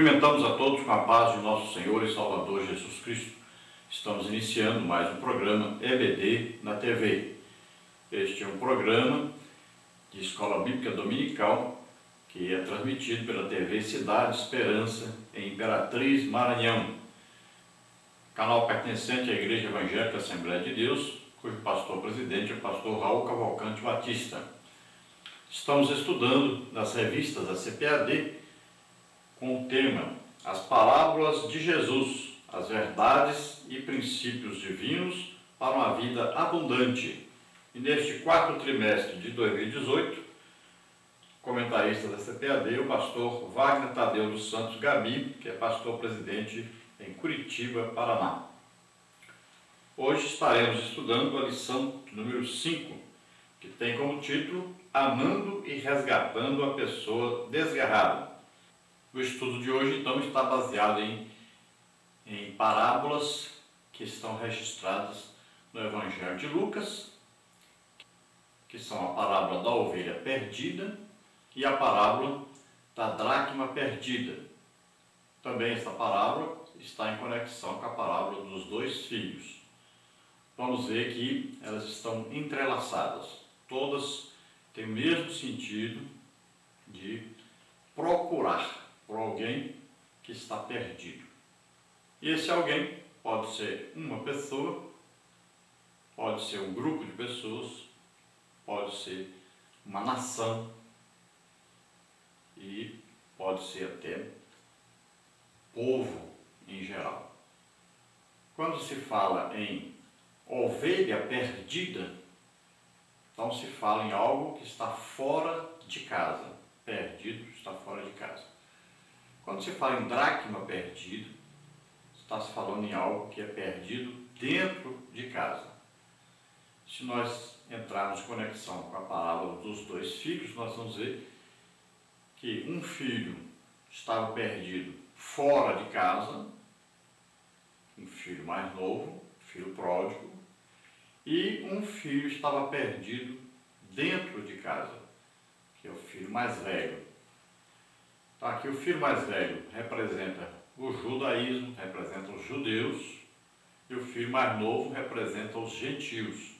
Cumprimentamos a todos com a paz de nosso Senhor e Salvador Jesus Cristo. Estamos iniciando mais um programa EBD na TV. Este é um programa de Escola Bíblica Dominical que é transmitido pela TV Cidade Esperança em Imperatriz, Maranhão. Canal pertencente à Igreja Evangélica Assembleia de Deus, cujo pastor presidente é o pastor Raul Cavalcante Batista. Estamos estudando nas revistas da CPAD com o tema As Parábolas de Jesus, as Verdades e Princípios Divinos para uma Vida Abundante. E neste quarto trimestre de 2018, comentarista da CPAD, o pastor Wagner Tadeu dos Santos Gabi, que é pastor presidente em Curitiba, Paraná. Hoje estaremos estudando a lição número 5, que tem como título Amando e Resgatando a Pessoa Desgarrada. O estudo de hoje, então, está baseado em, em parábolas que estão registradas no Evangelho de Lucas, que são a parábola da ovelha perdida e a parábola da dracma perdida. Também esta parábola está em conexão com a parábola dos dois filhos. Vamos ver que elas estão entrelaçadas. Todas têm o mesmo sentido de procurar por alguém que está perdido. E esse alguém pode ser uma pessoa, pode ser um grupo de pessoas, pode ser uma nação e pode ser até povo em geral. Quando se fala em ovelha perdida, então se fala em algo que está fora de casa. Perdido está fora de casa. Quando se fala em dracma perdido, está se falando em algo que é perdido dentro de casa. Se nós entrarmos em conexão com a palavra dos dois filhos, nós vamos ver que um filho estava perdido fora de casa, um filho mais novo, filho pródigo, e um filho estava perdido dentro de casa, que é o filho mais velho. Então, aqui o filho mais velho representa o judaísmo, representa os judeus, e o filho mais novo representa os gentios.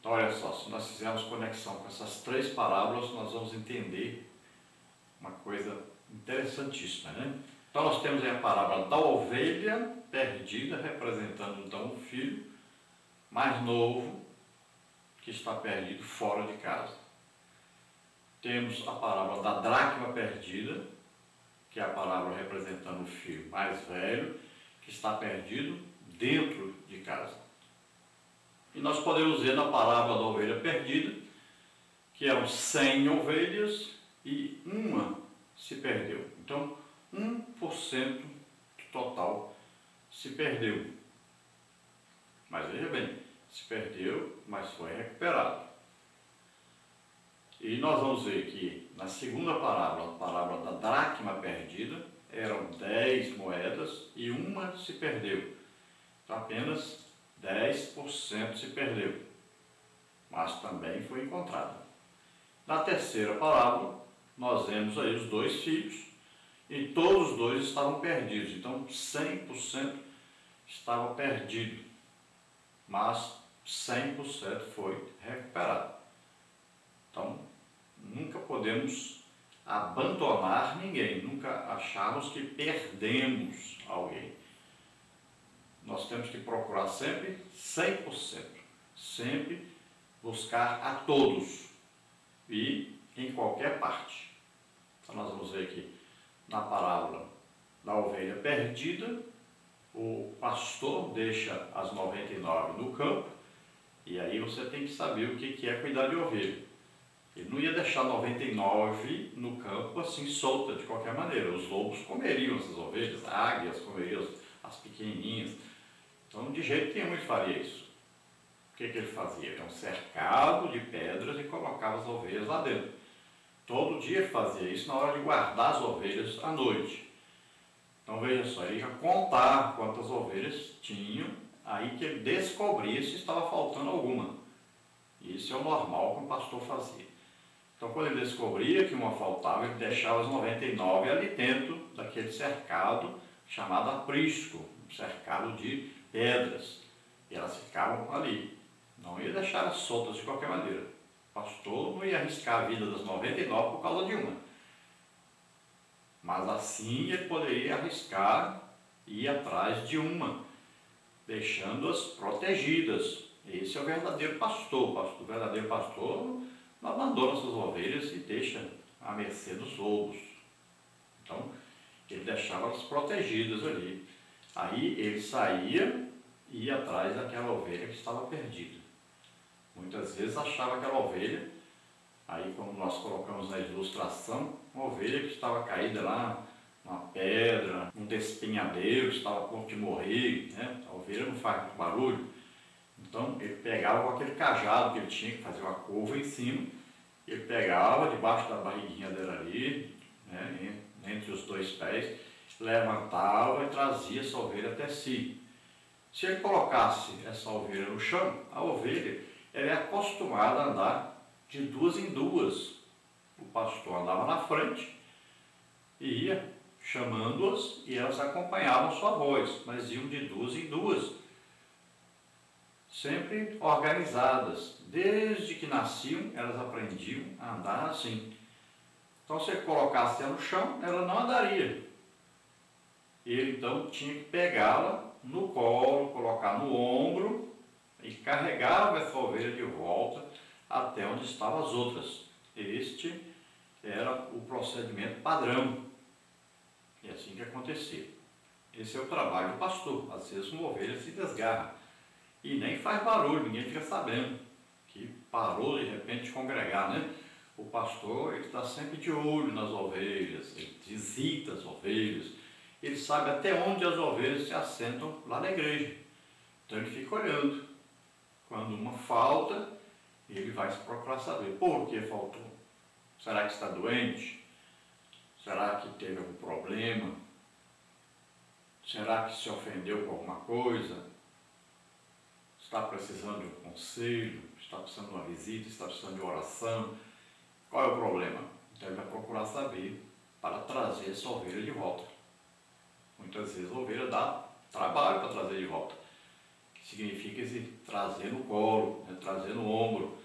Então, olha só, se nós fizermos conexão com essas três parábolas, nós vamos entender uma coisa interessantíssima, né? Então, nós temos a parábola da ovelha perdida, representando então o filho mais novo que está perdido fora de casa. Temos a parábola da dracma perdida, que é a parábola representando o filho mais velho, que está perdido dentro de casa. E nós podemos ver na parábola da ovelha perdida, que eram 100 ovelhas e uma se perdeu. Então, 1% do total se perdeu. Mas veja bem, se perdeu, mas foi recuperado. E nós vamos ver que na segunda parábola, a parábola da dracma perdida, eram 10 moedas e uma se perdeu. Então apenas 10% se perdeu, mas também foi encontrada. Na terceira parábola, nós vemos aí os dois filhos e todos os dois estavam perdidos. Então 100% estava perdido, mas 100% foi recuperado. Então, nunca podemos abandonar ninguém, nunca acharmos que perdemos alguém. Nós temos que procurar sempre 100%, sempre buscar a todos e em qualquer parte. Então nós vamos ver aqui na parábola da ovelha perdida, o pastor deixa as 99 no campo e aí você tem que saber o que é cuidar de ovelha. Ele não ia deixar 99 no campo assim solta de qualquer maneira. Os lobos comeriam essas ovelhas, águias comeriam as pequenininhas. Então, de jeito nenhum ele faria isso. O que, que ele fazia? Era um cercado de pedras e colocava as ovelhas lá dentro. Todo dia ele fazia isso na hora de guardar as ovelhas à noite. Então veja só, ele ia contar quantas ovelhas tinham, aí que ele descobria se estava faltando alguma. Isso é o normal que o pastor fazia. Então, quando ele descobria que uma faltava, ele deixava as 99 ali dentro daquele cercado chamado aprisco, um cercado de pedras. E elas ficavam ali. Não ia deixar soltas de qualquer maneira. O pastor não ia arriscar a vida das 99 por causa de uma. Mas assim ele poderia arriscar ir atrás de uma, deixando-as protegidas. Esse é o verdadeiro pastor. O, pastor, o verdadeiro pastor abandona suas ovelhas e deixa à mercê dos lobos. Então, ele deixava elas protegidas ali. Aí ele saía e ia atrás daquela ovelha que estava perdida. Muitas vezes achava aquela ovelha, aí como nós colocamos na ilustração, uma ovelha que estava caída lá numa pedra, num despenhadeiro, estava a ponto de morrer, né? a ovelha não faz muito barulho. Então ele pegava com aquele cajado que ele tinha que fazer uma curva em cima, ele pegava debaixo da barriguinha dela ali, né? entre os dois pés, levantava e trazia essa ovelha até si. Se ele colocasse essa ovelha no chão, a ovelha ela é acostumada a andar de duas em duas. O pastor andava na frente e ia chamando-as e elas acompanhavam sua voz, mas iam de duas em duas, sempre organizadas. Desde que nasciam, elas aprendiam a andar assim. Então, se colocasse ela no chão, ela não andaria. Ele então tinha que pegá-la no colo, colocar no ombro e carregava essa ovelha de volta até onde estavam as outras. Este era o procedimento padrão. E é assim que acontecia. Esse é o trabalho do pastor. Às vezes uma ovelha se desgarra e nem faz barulho, ninguém fica sabendo que parou de repente de congregar, né? O pastor ele está sempre de olho nas ovelhas, ele visita as ovelhas, ele sabe até onde as ovelhas se assentam lá na igreja. Então ele fica olhando. Quando uma falta, ele vai se procurar saber por que faltou. Será que está doente? Será que teve algum problema? Será que se ofendeu com alguma coisa? Está precisando de um conselho? Está precisando de uma visita? Está precisando de oração? Qual é o problema? Então ele vai procurar saber para trazer essa ovelha de volta. Muitas vezes a ovelha dá trabalho para trazer de volta. Que significa esse trazer no colo, né? trazer no ombro.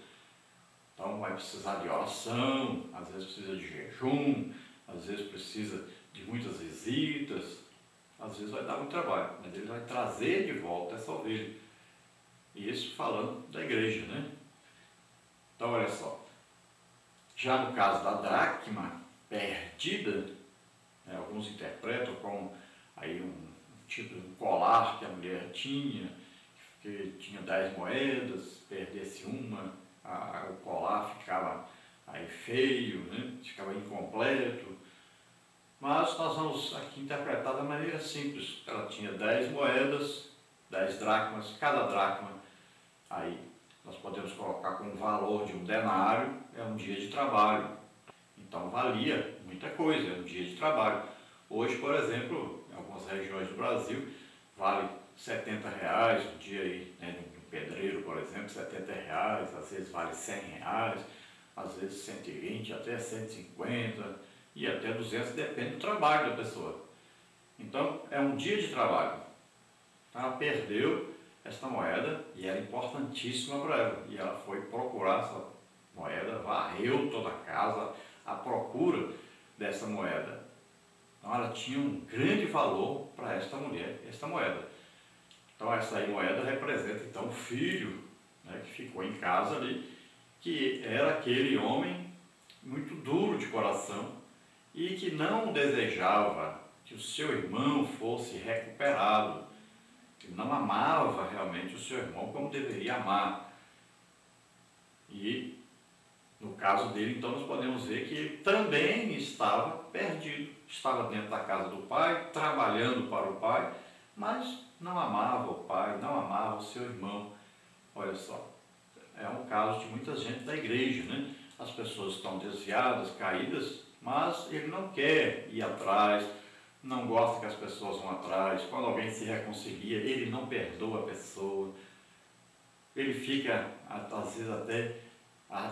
Então vai precisar de oração, às vezes precisa de jejum, às vezes precisa de muitas visitas, às vezes vai dar muito trabalho, mas ele vai trazer de volta essa ovelha. Isso falando da igreja, né? Então olha só, já no caso da dracma perdida, né, alguns interpretam como aí um, tipo um colar que a mulher tinha, que tinha dez moedas, perdesse uma, a, o colar ficava aí feio, né? ficava incompleto. Mas nós vamos aqui interpretar da maneira simples. Ela tinha dez moedas, dez dracmas, cada dracma aí nós podemos colocar como valor de um denário, é um dia de trabalho. Então valia muita coisa, é um dia de trabalho. Hoje, por exemplo, em algumas regiões do Brasil, vale 70 reais um dia aí, né, de um pedreiro, por exemplo, 70 reais, às vezes vale 100 reais, às vezes 120, até 150 e até 200, depende do trabalho da pessoa. Então, é um dia de trabalho. Ela perdeu esta moeda e era importantíssima para ela. E ela foi procurar essa moeda, varreu toda a casa à procura dessa moeda. Então ela tinha um grande valor para esta mulher, esta moeda. Então essa moeda representa então o filho né, que ficou em casa ali, que era aquele homem muito duro de coração e que não desejava que o seu irmão fosse recuperado, que não amava realmente o seu irmão como deveria amar. E no caso dele, então, nós podemos ver que ele também estava perdido. Estava dentro da casa do pai, trabalhando para o pai, mas não amava o pai, não amava o seu irmão. Olha só, é um caso de muita gente da igreja, né? As pessoas estão desviadas, caídas, mas ele não quer ir atrás, não gosta que as pessoas vão atrás. Quando alguém se reconcilia, ele não perdoa a pessoa. Ele fica, às vezes, até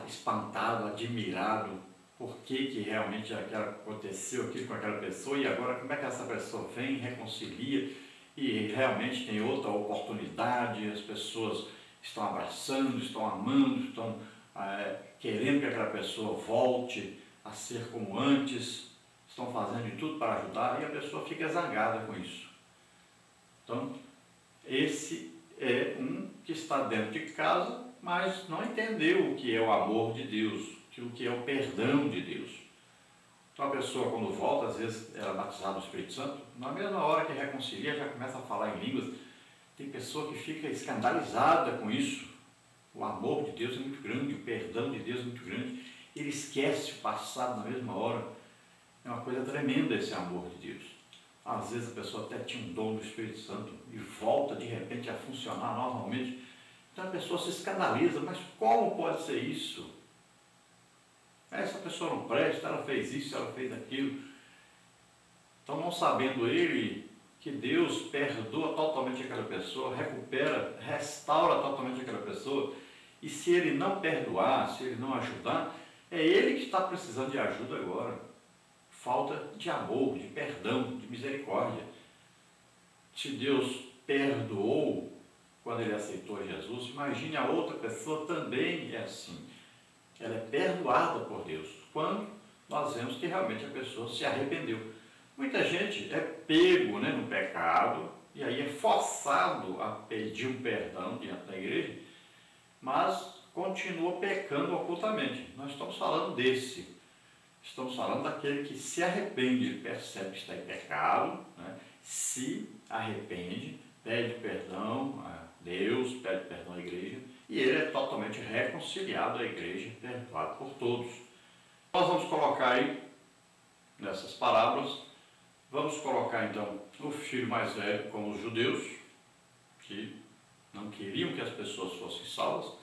espantado, admirado, por que, que realmente aconteceu aquilo com aquela pessoa? E agora como é que essa pessoa vem, reconcilia? E realmente tem outra oportunidade, as pessoas estão abraçando, estão amando, estão é, querendo que aquela pessoa volte a ser como antes, estão fazendo de tudo para ajudar e a pessoa fica zangada com isso. Então, esse é um que está dentro de casa, mas não entendeu o que é o amor de Deus, o que é o perdão de Deus. Então a pessoa quando volta, às vezes era batizada no Espírito Santo, na mesma hora que reconcilia já começa a falar em línguas. Tem pessoa que fica escandalizada com isso. O amor de Deus é muito grande, o perdão de Deus é muito grande. Ele esquece o passado na mesma hora. É uma coisa tremenda esse amor de Deus. Às vezes a pessoa até tinha um dom do Espírito Santo e volta de repente a funcionar normalmente. Então a pessoa se escandaliza, mas como pode ser isso? Essa pessoa não presta, ela fez isso, ela fez aquilo. Então, não sabendo ele que Deus perdoa totalmente aquela pessoa, recupera, restaura totalmente aquela pessoa, e se ele não perdoar, se ele não ajudar, é ele que está precisando de ajuda agora. Falta de amor, de perdão, de misericórdia. Se Deus perdoou quando ele aceitou Jesus, imagine a outra pessoa também é assim ela é perdoada por Deus quando nós vemos que realmente a pessoa se arrependeu. Muita gente é pego né, no pecado e aí é forçado a pedir um perdão diante da igreja, mas continua pecando ocultamente. Nós estamos falando desse. Estamos falando daquele que se arrepende, percebe que está em pecado, né, se arrepende, pede perdão a Deus, pede perdão à igreja e ele é totalmente reconciliado à igreja, perdoado por todos. Nós vamos colocar aí, nessas parábolas, vamos colocar então o filho mais velho como os judeus, que não queriam que as pessoas fossem salvas,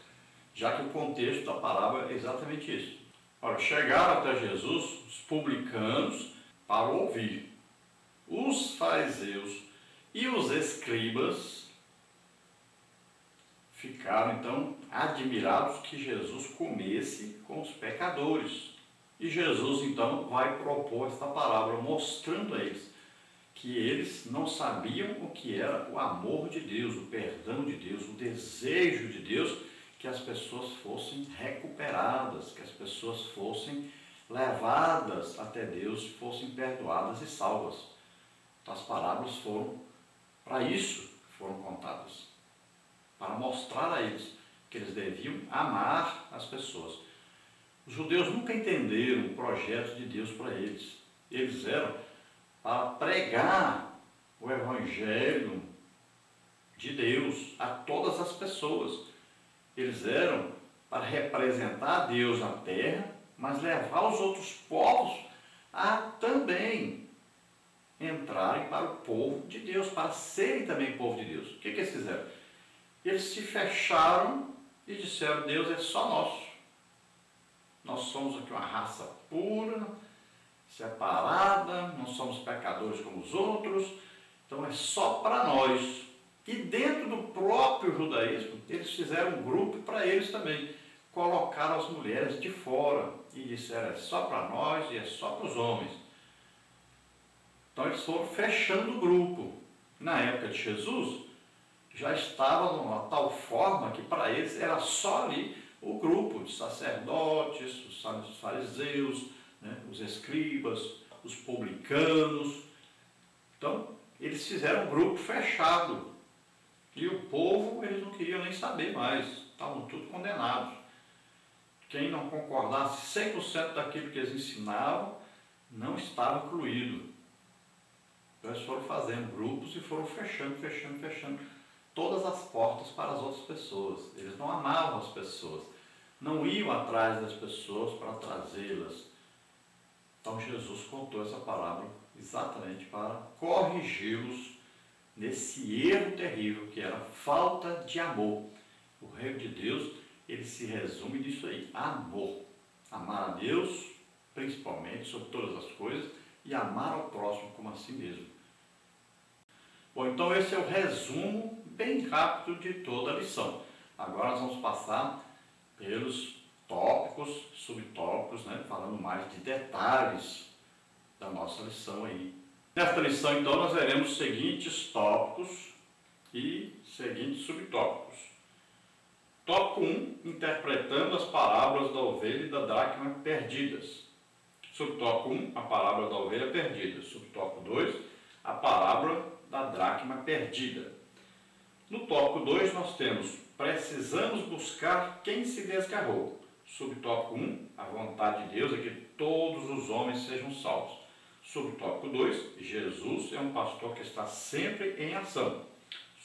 já que o contexto da parábola é exatamente isso. Ora, chegaram até Jesus os publicanos para ouvir. Os fariseus e os escribas ficaram então admirados que Jesus comesse com os pecadores. E Jesus então vai propor esta palavra, mostrando a eles que eles não sabiam o que era o amor de Deus, o perdão de Deus, o desejo de Deus que as pessoas fossem recuperadas, que as pessoas fossem levadas até Deus, fossem perdoadas e salvas. Então, as palavras foram para isso foram contadas para mostrar a eles que eles deviam amar as pessoas. Os judeus nunca entenderam o projeto de Deus para eles. Eles eram para pregar o Evangelho de Deus a todas as pessoas. Eles eram para representar Deus na terra, mas levar os outros povos a também entrarem para o povo de Deus, para serem também povo de Deus. O que, que eles fizeram? eles se fecharam e disseram: Deus é só nosso. Nós somos aqui uma raça pura, separada, não somos pecadores como os outros, então é só para nós. E dentro do próprio judaísmo, eles fizeram um grupo para eles também. Colocaram as mulheres de fora e disseram: é só para nós e é só para os homens. Então eles foram fechando o grupo. Na época de Jesus, já estava numa tal forma que para eles era só ali o grupo de sacerdotes, os fariseus, né, os escribas, os publicanos. Então, eles fizeram um grupo fechado. E o povo, eles não queriam nem saber mais, estavam tudo condenados. Quem não concordasse 100% daquilo que eles ensinavam, não estava incluído. Então, eles foram fazendo grupos e foram fechando, fechando, fechando todas as portas para as outras pessoas. Eles não amavam as pessoas, não iam atrás das pessoas para trazê-las. Então Jesus contou essa palavra exatamente para corrigi-los nesse erro terrível que era falta de amor. O reino de Deus, ele se resume nisso aí, amor. Amar a Deus, principalmente, sobre todas as coisas, e amar ao próximo como a si mesmo. Bom, então esse é o resumo bem rápido de toda a lição. Agora nós vamos passar pelos tópicos falando mais de detalhes da nossa lição aí. Nesta lição, então, nós veremos os seguintes tópicos e seguintes subtópicos. Tópico 1, interpretando as parábolas da ovelha e da dracma perdidas. Subtópico 1, a parábola da ovelha perdida. Subtópico 2, a parábola da dracma perdida. No tópico 2, nós temos precisamos buscar quem se desgarrou. Subtópico 1, a vontade de Deus é que todos os homens sejam salvos. Subtópico 2, Jesus é um pastor que está sempre em ação.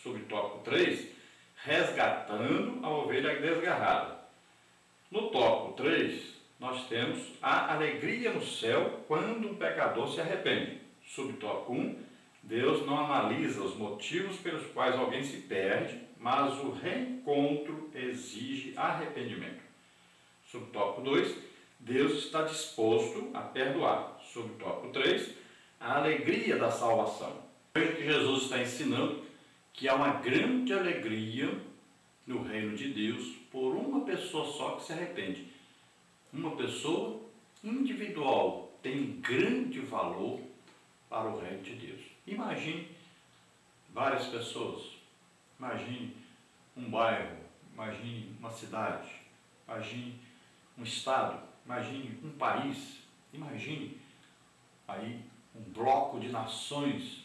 Subtópico 3, resgatando a ovelha desgarrada. No tópico 3, nós temos a alegria no céu quando um pecador se arrepende. Subtópico 1, Deus não analisa os motivos pelos quais alguém se perde, mas o reencontro exige arrependimento. Subtópico 2, Deus está disposto a perdoar. Subtópico 3, a alegria da salvação. Veja que Jesus está ensinando que há uma grande alegria no reino de Deus por uma pessoa só que se arrepende. Uma pessoa individual tem grande valor para o reino de Deus. Imagine várias pessoas, imagine um bairro, imagine uma cidade, imagine um estado, imagine um país, imagine aí um bloco de nações,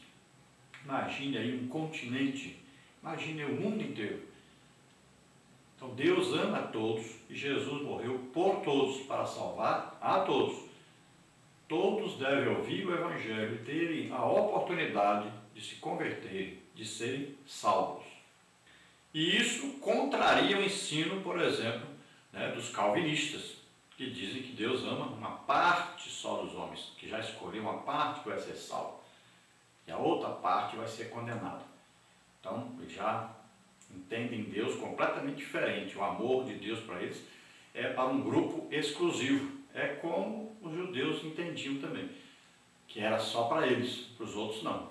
imagine aí um continente, imagine o mundo inteiro. Então Deus ama a todos e Jesus morreu por todos para salvar a todos. Todos devem ouvir o Evangelho e terem a oportunidade de se converter, de serem salvos. E isso contraria o ensino, por exemplo, né, dos calvinistas, que dizem que Deus ama uma parte só dos homens, que já escolheu uma parte que vai ser salva, e a outra parte vai ser condenada. Então, já entendem Deus completamente diferente. O amor de Deus para eles é para um grupo exclusivo. É como os judeus entendiam também, que era só para eles, para os outros não.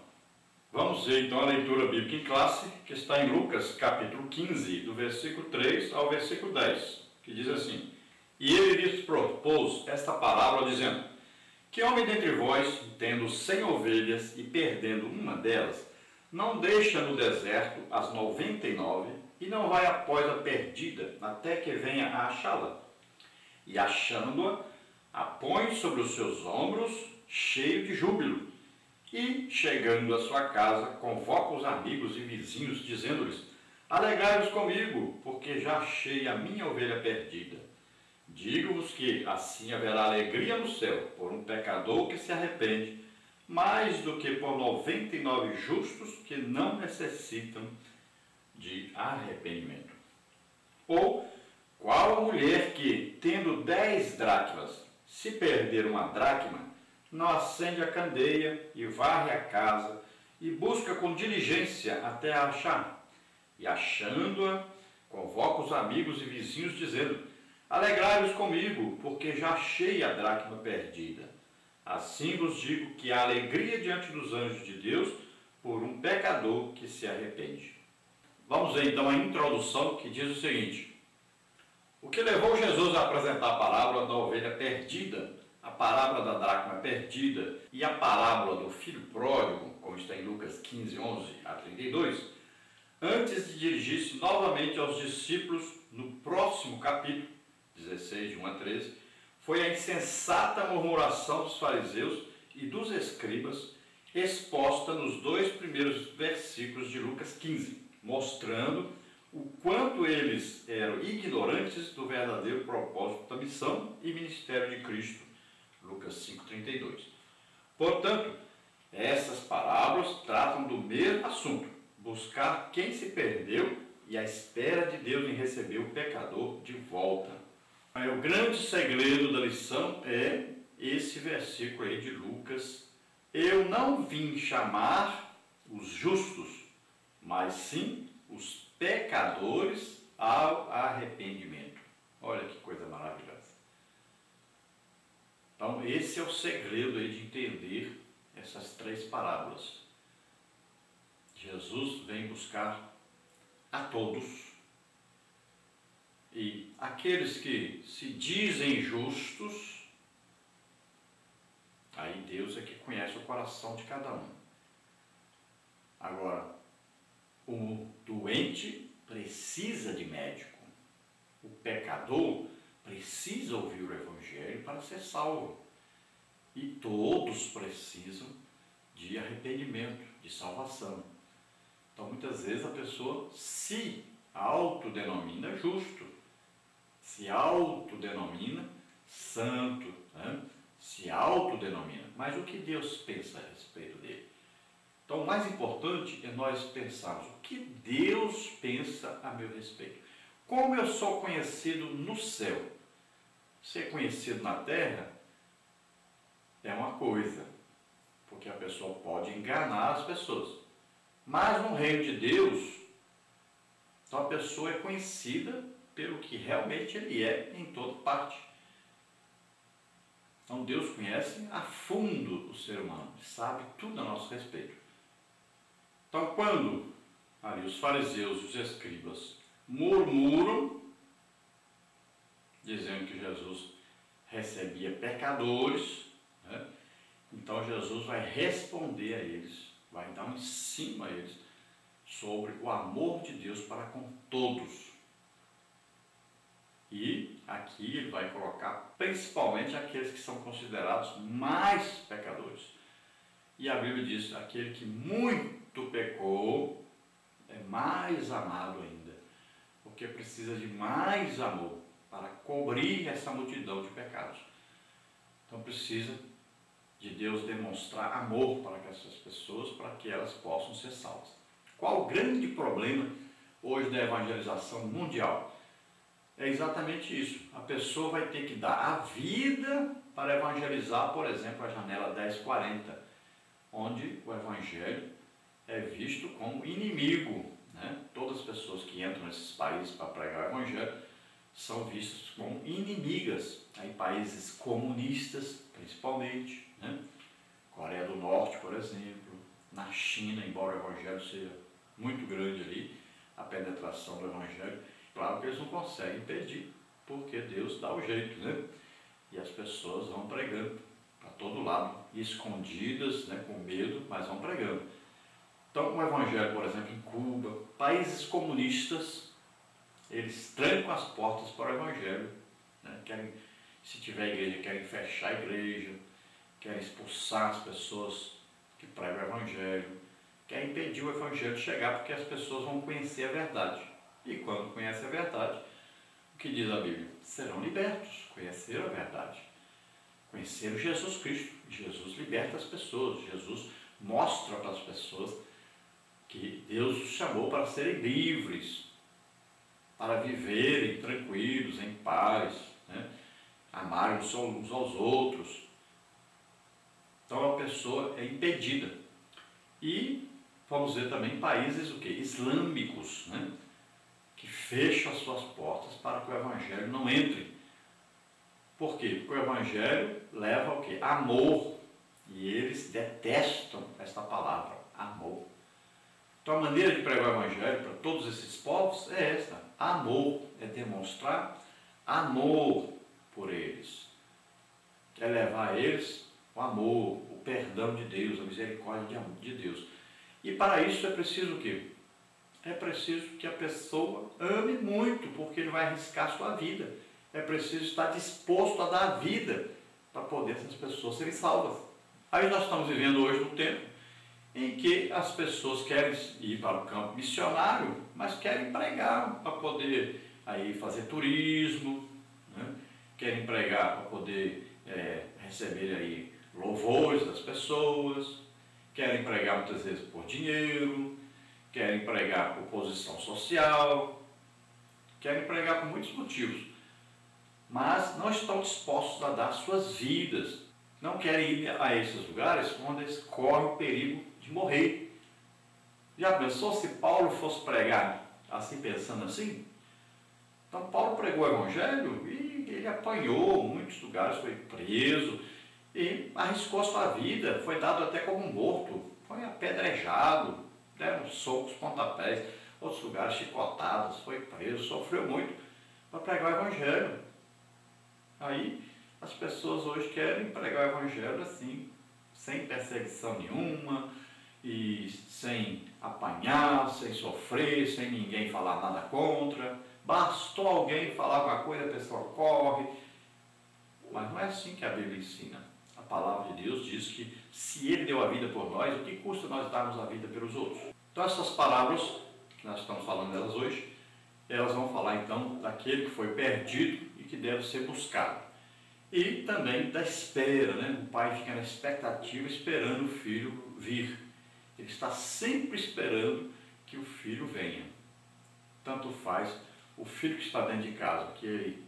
Vamos ver então a leitura bíblica em classe, que está em Lucas capítulo 15, do versículo 3 ao versículo 10, que diz assim: E ele lhes propôs esta parábola, dizendo: Que homem dentre vós, tendo cem ovelhas e perdendo uma delas, não deixa no deserto as noventa e nove e não vai após a perdida até que venha a achá-la. E achando-a, a põe sobre os seus ombros, cheio de júbilo. E, chegando à sua casa, convoca os amigos e vizinhos, dizendo-lhes: Alegrai-vos comigo, porque já achei a minha ovelha perdida. Digo-vos que assim haverá alegria no céu por um pecador que se arrepende mais do que por 99 justos que não necessitam de arrependimento. Ou qual a mulher que, tendo dez dracmas, se perder uma dracma, não acende a candeia e varre a casa e busca com diligência até a achar? E achando-a, convoca os amigos e vizinhos, dizendo: Alegrai-vos comigo, porque já achei a dracma perdida. Assim vos digo que há alegria diante dos anjos de Deus por um pecador que se arrepende. Vamos ver então a introdução que diz o seguinte: O que levou Jesus a apresentar a parábola da ovelha perdida, a parábola da dracma perdida e a parábola do filho pródigo, como está em Lucas 15, 11 a 32, antes de dirigir-se novamente aos discípulos no próximo capítulo, 16, de 1 a 13, foi a insensata murmuração dos fariseus e dos escribas exposta nos dois primeiros versículos de Lucas 15, mostrando o quanto eles eram ignorantes do verdadeiro propósito da missão e ministério de Cristo. Lucas 5:32. Portanto, essas parábolas tratam do mesmo assunto: buscar quem se perdeu e a espera de Deus em receber o pecador de volta. O grande segredo da lição é esse versículo aí de Lucas. Eu não vim chamar os justos, mas sim os pecadores ao arrependimento. Olha que coisa maravilhosa. Então, esse é o segredo aí de entender essas três parábolas. Jesus vem buscar a todos e aqueles que se dizem justos, Deus é que conhece o coração de cada um. Agora, o doente precisa de médico. O pecador precisa ouvir o Evangelho para ser salvo. E todos precisam de arrependimento, de salvação. Então, muitas vezes a pessoa se autodenomina justo, se autodenomina santo, né? se autodenomina. Mas o que Deus pensa a respeito dele? Então, o mais importante é nós pensarmos o que Deus pensa a meu respeito. Como eu sou conhecido no céu? Ser conhecido na terra é uma coisa, porque a pessoa pode enganar as pessoas. Mas no reino de Deus, então a pessoa é conhecida pelo que realmente ele é em toda parte. Então Deus conhece a fundo o ser humano, sabe tudo a nosso respeito. Então quando ali os fariseus os escribas murmuram, dizendo que Jesus recebia pecadores, né? então Jesus vai responder a eles, vai dar um ensino a eles sobre o amor de Deus para com todos. E aqui ele vai colocar principalmente aqueles que são considerados mais pecadores. E a Bíblia diz: aquele que muito pecou é mais amado ainda, porque precisa de mais amor para cobrir essa multidão de pecados. Então precisa de Deus demonstrar amor para essas pessoas, para que elas possam ser salvas. Qual o grande problema hoje da evangelização mundial? É exatamente isso. A pessoa vai ter que dar a vida para evangelizar, por exemplo, a janela 1040, onde o evangelho é visto como inimigo. Né? Todas as pessoas que entram nesses países para pregar o evangelho são vistas como inimigas. Em países comunistas, principalmente, né? Coreia do Norte, por exemplo, na China, embora o evangelho seja muito grande ali, a penetração do evangelho Claro que eles não conseguem impedir, porque Deus dá o jeito, né? E as pessoas vão pregando para todo lado, escondidas, né, com medo, mas vão pregando. Então, o Evangelho, por exemplo, em Cuba, países comunistas, eles trancam as portas para o Evangelho. Né? Querem, se tiver igreja, querem fechar a igreja, querem expulsar as pessoas que pregam o Evangelho, querem impedir o Evangelho de chegar, porque as pessoas vão conhecer a verdade. E quando conhece a verdade, o que diz a Bíblia? Serão libertos, conheceram a verdade. Conheceram Jesus Cristo. Jesus liberta as pessoas, Jesus mostra para as pessoas que Deus os chamou para serem livres, para viverem tranquilos, em paz, né? amarem uns aos outros. Então a pessoa é impedida. E vamos ver também países o quê? islâmicos, né? Que fecham as suas portas para que o Evangelho não entre. Por quê? Porque o Evangelho leva ao quê? Amor. E eles detestam esta palavra, amor. Então a maneira de pregar o Evangelho para todos esses povos é esta: amor, é demonstrar amor por eles. É levar a eles o amor, o perdão de Deus, a misericórdia de Deus. E para isso é preciso o quê? É preciso que a pessoa ame muito, porque ele vai arriscar sua vida. É preciso estar disposto a dar a vida para poder essas pessoas serem salvas. Aí nós estamos vivendo hoje um tempo em que as pessoas querem ir para o campo missionário, mas querem pregar para poder aí fazer turismo, né? querem pregar para poder é, receber aí louvores das pessoas, querem pregar muitas vezes por dinheiro, querem pregar por posição social, querem pregar por muitos motivos, mas não estão dispostos a dar suas vidas, não querem ir a esses lugares onde eles correm o perigo de morrer. Já pensou se Paulo fosse pregar assim, pensando assim? Então, Paulo pregou o Evangelho e ele apanhou muitos lugares, foi preso e arriscou sua vida, foi dado até como morto, foi apedrejado, deram socos, pontapés, outros lugares chicotados, foi preso, sofreu muito para pregar o Evangelho. Aí as pessoas hoje querem pregar o Evangelho assim, sem perseguição nenhuma e sem apanhar, sem sofrer, sem ninguém falar nada contra. Bastou alguém falar alguma coisa, a pessoa corre. Mas não é assim que a Bíblia ensina. A palavra de Deus diz que se Ele deu a vida por nós, o que custa nós darmos a vida pelos outros? Então essas palavras, que nós estamos falando delas hoje, elas vão falar então daquele que foi perdido e que deve ser buscado. E também da espera, né? O pai fica na expectativa, esperando o filho vir. Ele está sempre esperando que o filho venha. Tanto faz o filho que está dentro de casa, que ele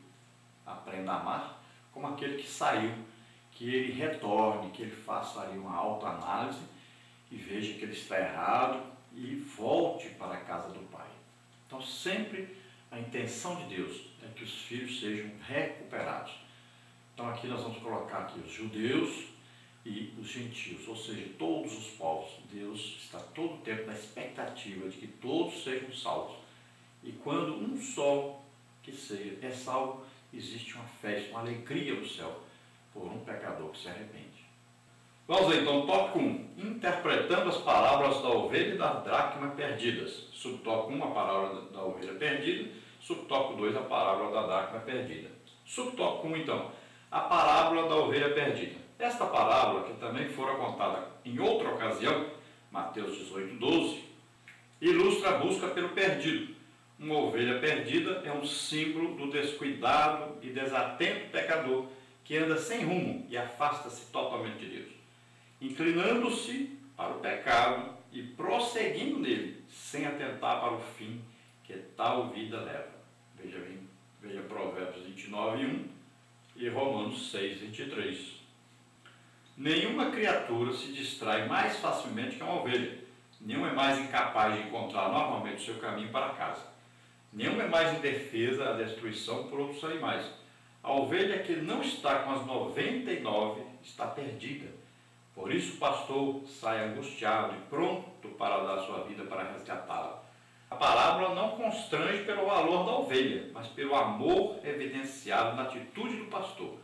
aprenda a amar, como aquele que saiu, que ele retorne, que ele faça ali uma autoanálise e veja que ele está errado e volte para a casa do pai. Então, sempre a intenção de Deus é que os filhos sejam recuperados. Então, aqui nós vamos colocar aqui os judeus e os gentios, ou seja, todos os povos. Deus está todo o tempo na expectativa de que todos sejam salvos. E quando um só que seja é salvo, existe uma festa, uma alegria no céu por um pecador que se arrepende. Vamos então, tópico 1. Interpretando as palavras da ovelha e das dracmas perdidas. Subtópico 1, a palavra da ovelha perdida. Subtópico 2, a parábola da dracma perdida. Subtópico 1, então, a parábola da ovelha perdida. Esta parábola, que também fora contada em outra ocasião, Mateus 18, 12, ilustra a busca pelo perdido. Uma ovelha perdida é um símbolo do descuidado e desatento pecador que anda sem rumo e afasta-se totalmente de Deus inclinando-se para o pecado e prosseguindo nele, sem atentar para o fim que tal vida leva. Veja bem, veja Provérbios 29, 1 e Romanos 6, 23. Nenhuma criatura se distrai mais facilmente que uma ovelha. Nenhuma é mais incapaz de encontrar normalmente o seu caminho para casa. Nenhuma é mais indefesa à destruição por outros animais. A ovelha que não está com as 99 está perdida por isso o pastor sai angustiado e pronto para dar sua vida para resgatá-la. A parábola não constrange pelo valor da ovelha, mas pelo amor evidenciado na atitude do pastor.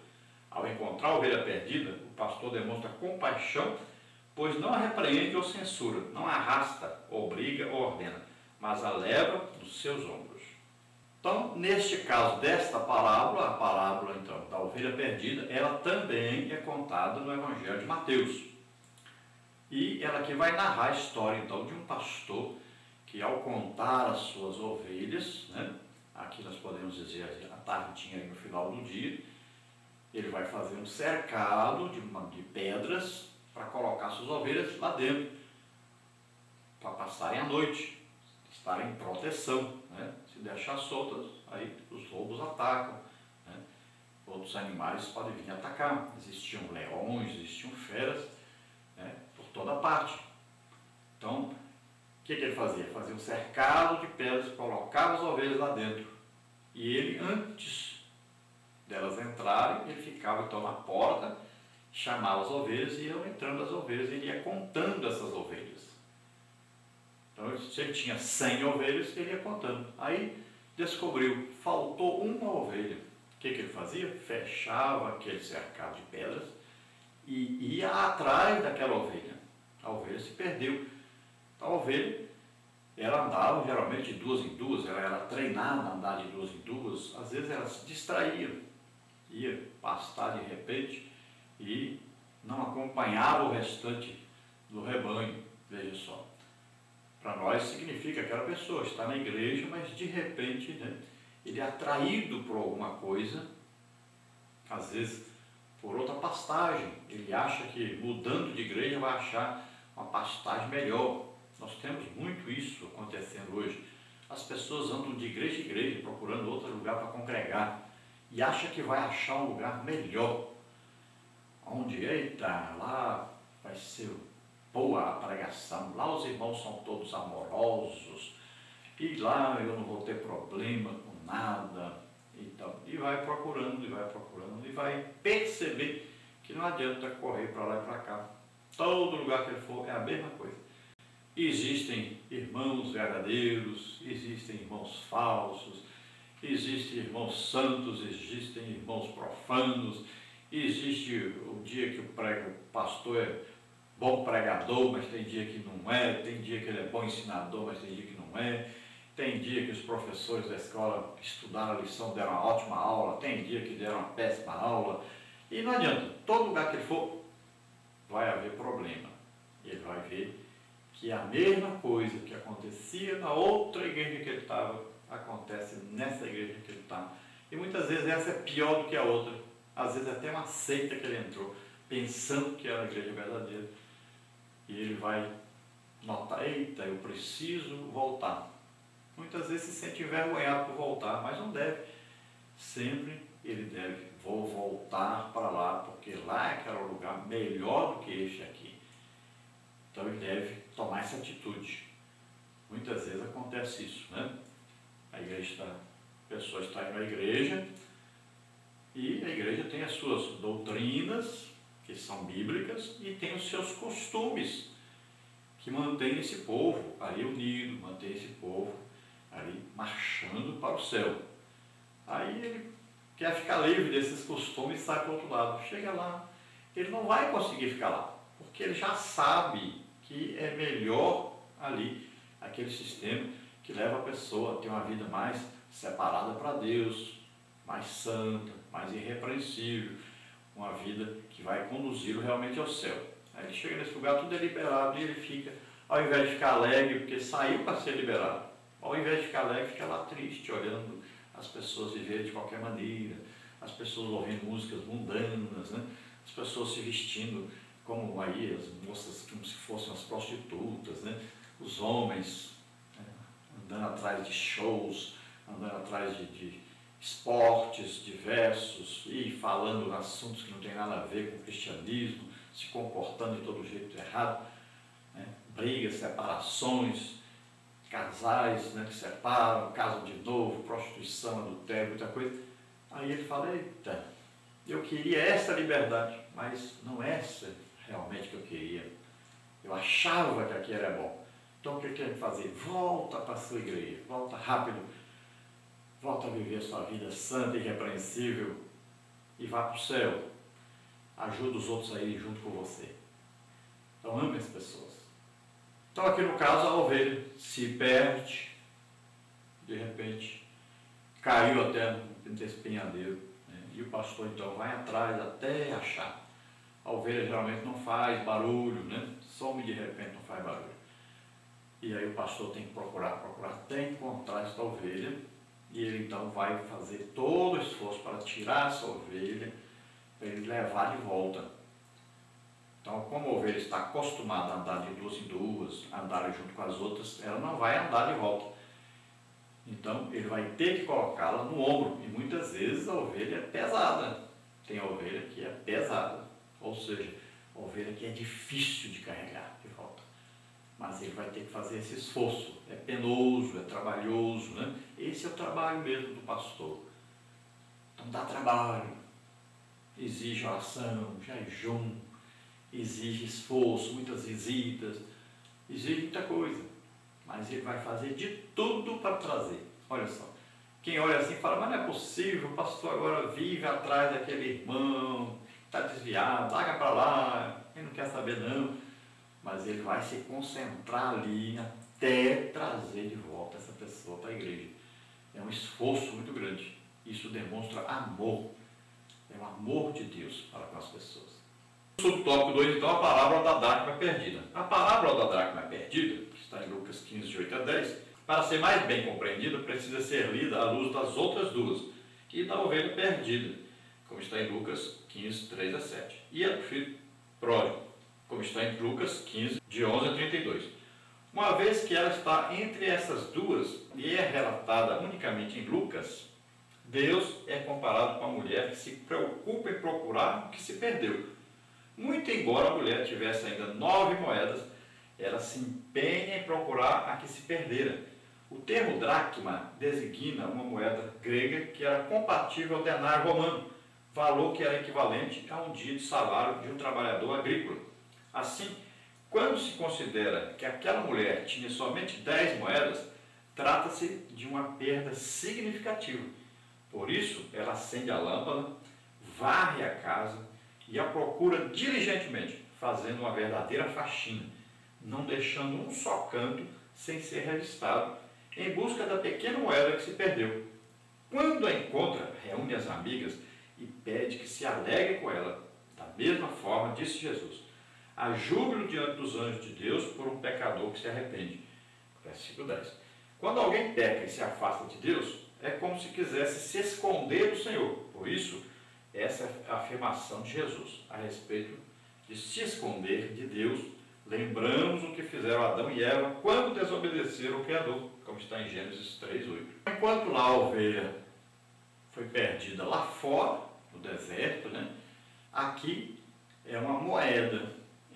Ao encontrar a ovelha perdida, o pastor demonstra compaixão, pois não a repreende ou censura, não a arrasta, obriga ou ordena, mas a leva nos seus ombros. Então, neste caso desta parábola, a parábola então da ovelha perdida, ela também é contada no Evangelho de Mateus. E ela aqui vai narrar a história então de um pastor que ao contar as suas ovelhas, né, aqui nós podemos dizer a tardinha no final do dia, ele vai fazer um cercado de, uma, de pedras para colocar suas ovelhas lá dentro, para passarem a noite, estarem em proteção. Né? Deixar soltas, aí os lobos atacam. Né? Outros animais podem vir atacar. Existiam leões, existiam feras né? por toda parte. Então, o que, que ele fazia? Fazia um cercado de pedras, colocava as ovelhas lá dentro. E ele, antes delas entrarem, ele ficava então na porta, chamava as ovelhas e iam entrando as ovelhas ele ia contando essas ovelhas. Então, se ele tinha 100 ovelhas, ele ia contando. Aí descobriu, faltou uma ovelha. O que, que ele fazia? Fechava aquele cercado de pedras e ia atrás daquela ovelha. A ovelha se perdeu. A ovelha, ela andava geralmente de duas em duas, ela era treinada a andar de duas em duas, às vezes ela se distraía, ia pastar de repente e não acompanhava o restante do rebanho, veja só. Para nós significa que aquela pessoa está na igreja, mas de repente né, ele é atraído por alguma coisa, às vezes por outra pastagem. Ele acha que mudando de igreja vai achar uma pastagem melhor. Nós temos muito isso acontecendo hoje. As pessoas andam de igreja em igreja procurando outro lugar para congregar e acha que vai achar um lugar melhor. Onde, eita, lá vai ser boa pregação, lá os irmãos são todos amorosos, e lá eu não vou ter problema com nada. Então, e vai procurando, e vai procurando, e vai perceber que não adianta correr para lá e para cá. Todo lugar que ele for é a mesma coisa. Existem irmãos verdadeiros, existem irmãos falsos, existem irmãos santos, existem irmãos profanos, existe o dia que o, prego, pastor é bom pregador, mas tem dia que não é, tem dia que ele é bom ensinador, mas tem dia que não é, tem dia que os professores da escola estudaram a lição, deram uma ótima aula, tem dia que deram uma péssima aula, e não adianta, todo lugar que ele for, vai haver problema. Ele vai ver que a mesma coisa que acontecia na outra igreja que ele estava, acontece nessa igreja que ele está. E muitas vezes essa é pior do que a outra. Às vezes até uma seita que ele entrou, pensando que era a igreja verdadeira. E ele vai notar, eita, eu preciso voltar. Muitas vezes se sente envergonhado por voltar, mas não deve. Sempre ele deve, vou voltar para lá, porque lá é o lugar melhor do que este aqui. Então ele deve tomar essa atitude. Muitas vezes acontece isso, né? A igreja está, a pessoa está indo à igreja e a igreja tem as suas doutrinas, que são bíblicas, e tem os seus costumes, que mantém esse povo ali unido, mantém esse povo ali marchando para o céu. Aí ele quer ficar livre desses costumes e sai para o outro lado. Chega lá, ele não vai conseguir ficar lá, porque ele já sabe que é melhor ali, aquele sistema que leva a pessoa a ter uma vida mais separada para Deus, mais santa, mais irrepreensível, uma vida que vai conduzi-lo realmente ao céu. Aí ele chega nesse lugar, tudo é liberado e ele fica, ao invés de ficar alegre, porque saiu para ser liberado, ao invés de ficar alegre, fica lá triste, olhando as pessoas viverem de qualquer maneira, as pessoas ouvindo músicas mundanas, né? as pessoas se vestindo como aí as moças como se fossem as prostitutas, né? os homens né? andando atrás de shows, andando atrás de, de, esportes diversos e falando assuntos que não tem nada a ver com o cristianismo, se comportando de todo jeito errado, né? brigas, separações, casais né, que separam, casam de novo, prostituição, adultério, muita coisa. Aí ele fala, eita, eu queria essa liberdade, mas não essa realmente que eu queria. Eu achava que aqui era bom. Então o que eu fazer? Volta para a sua igreja, volta rápido, volta a viver a sua vida santa e irrepreensível e vá para o céu. Ajuda os outros a ir junto com você. Então ame as pessoas. Então aqui no caso a ovelha se perde, de repente caiu até no despenhadeiro. Né? E o pastor então vai atrás até achar. A ovelha geralmente não faz barulho, né? some de repente, não faz barulho. E aí o pastor tem que procurar, procurar até encontrar esta ovelha. E ele então vai fazer todo o esforço para tirar essa ovelha, para ele levar de volta. Então, como a ovelha está acostumada a andar de duas em duas, andar junto com as outras, ela não vai andar de volta. Então, ele vai ter que colocá-la no ombro. E muitas vezes a ovelha é pesada. Tem ovelha que é pesada. Ou seja, a ovelha que é difícil de carregar. Mas ele vai ter que fazer esse esforço. É penoso, é trabalhoso, né? Esse é o trabalho mesmo do pastor. Então dá trabalho, exige oração, jejum, exige esforço, muitas visitas, exige muita coisa. Mas ele vai fazer de tudo para trazer. Olha só. Quem olha assim fala, mas não é possível, o pastor agora vive atrás daquele irmão, está desviado, larga para lá, ele não quer saber não. Mas ele vai se concentrar ali até trazer de volta essa pessoa para a igreja. É um esforço muito grande. Isso demonstra amor. É o amor de Deus para com as pessoas. Subtópico 2, então, a parábola da dracma perdida. A parábola da dracma perdida, que está em Lucas 15, de 8 a 10, para ser mais bem compreendida, precisa ser lida à luz das outras duas, e da ovelha perdida, como está em Lucas 15, 3 a 7. E a do filho pródigo, como está em Lucas 15, de 11 a 32. Uma vez que ela está entre essas duas e é relatada unicamente em Lucas, Deus é comparado com a mulher que se preocupa em procurar o que se perdeu. Muito embora a mulher tivesse ainda nove moedas, ela se empenha em procurar a que se perdera. O termo dracma designa uma moeda grega que era compatível ao denário romano, valor que era equivalente a um dia de salário de um trabalhador agrícola. Assim, quando se considera que aquela mulher tinha somente 10 moedas, trata-se de uma perda significativa. Por isso, ela acende a lâmpada, varre a casa e a procura diligentemente, fazendo uma verdadeira faxina, não deixando um só canto sem ser revistado, em busca da pequena moeda que se perdeu. Quando a encontra, reúne as amigas e pede que se alegre com ela. Da mesma forma, disse Jesus, há júbilo diante dos anjos de Deus por um pecador que se arrepende. Versículo 10. Quando alguém peca e se afasta de Deus, é como se quisesse se esconder do Senhor. Por isso, essa é a afirmação de Jesus a respeito de se esconder de Deus. Lembramos o que fizeram Adão e Eva quando desobedeceram o Criador, como está em Gênesis 3:8. Enquanto lá a ovelha foi perdida lá fora, no deserto, né? aqui é uma moeda,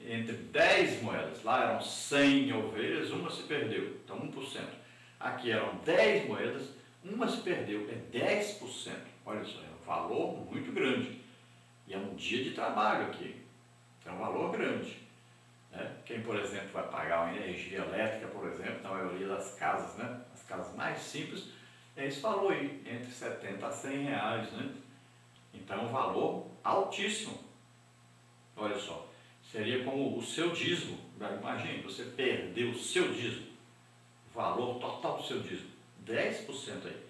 entre 10 moedas. Lá eram 100 ovelhas, uma se perdeu, então 1%. Aqui eram 10 moedas, uma se perdeu, é 10%. Olha só, é um valor muito grande. E é um dia de trabalho aqui. É um valor grande. Né? Quem, por exemplo, vai pagar uma energia elétrica, por exemplo, na maioria das casas, né? as casas mais simples, é esse valor aí, entre 70 a 100 reais. Né? Então, é um valor altíssimo. Olha só, seria como o seu dízimo. Imagine, você perdeu o seu dízimo, o valor total do seu dízimo, 10% aí.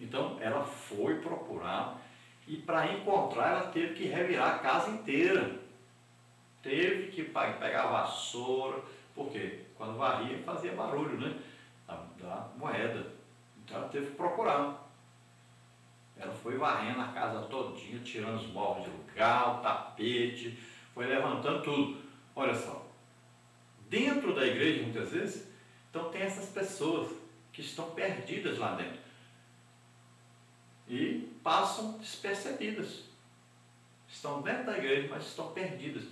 Então, ela foi procurar e para encontrar ela teve que revirar a casa inteira. Teve que pegar a vassoura, porque quando varria fazia barulho, né? Da, da moeda. Então ela teve que procurar. Ela foi varrendo a casa todinha, tirando os móveis de lugar, o tapete, foi levantando tudo. Olha só, dentro da igreja muitas vezes, então tem essas pessoas que estão perdidas lá dentro e passam despercebidas. Estão dentro da igreja, mas estão perdidas.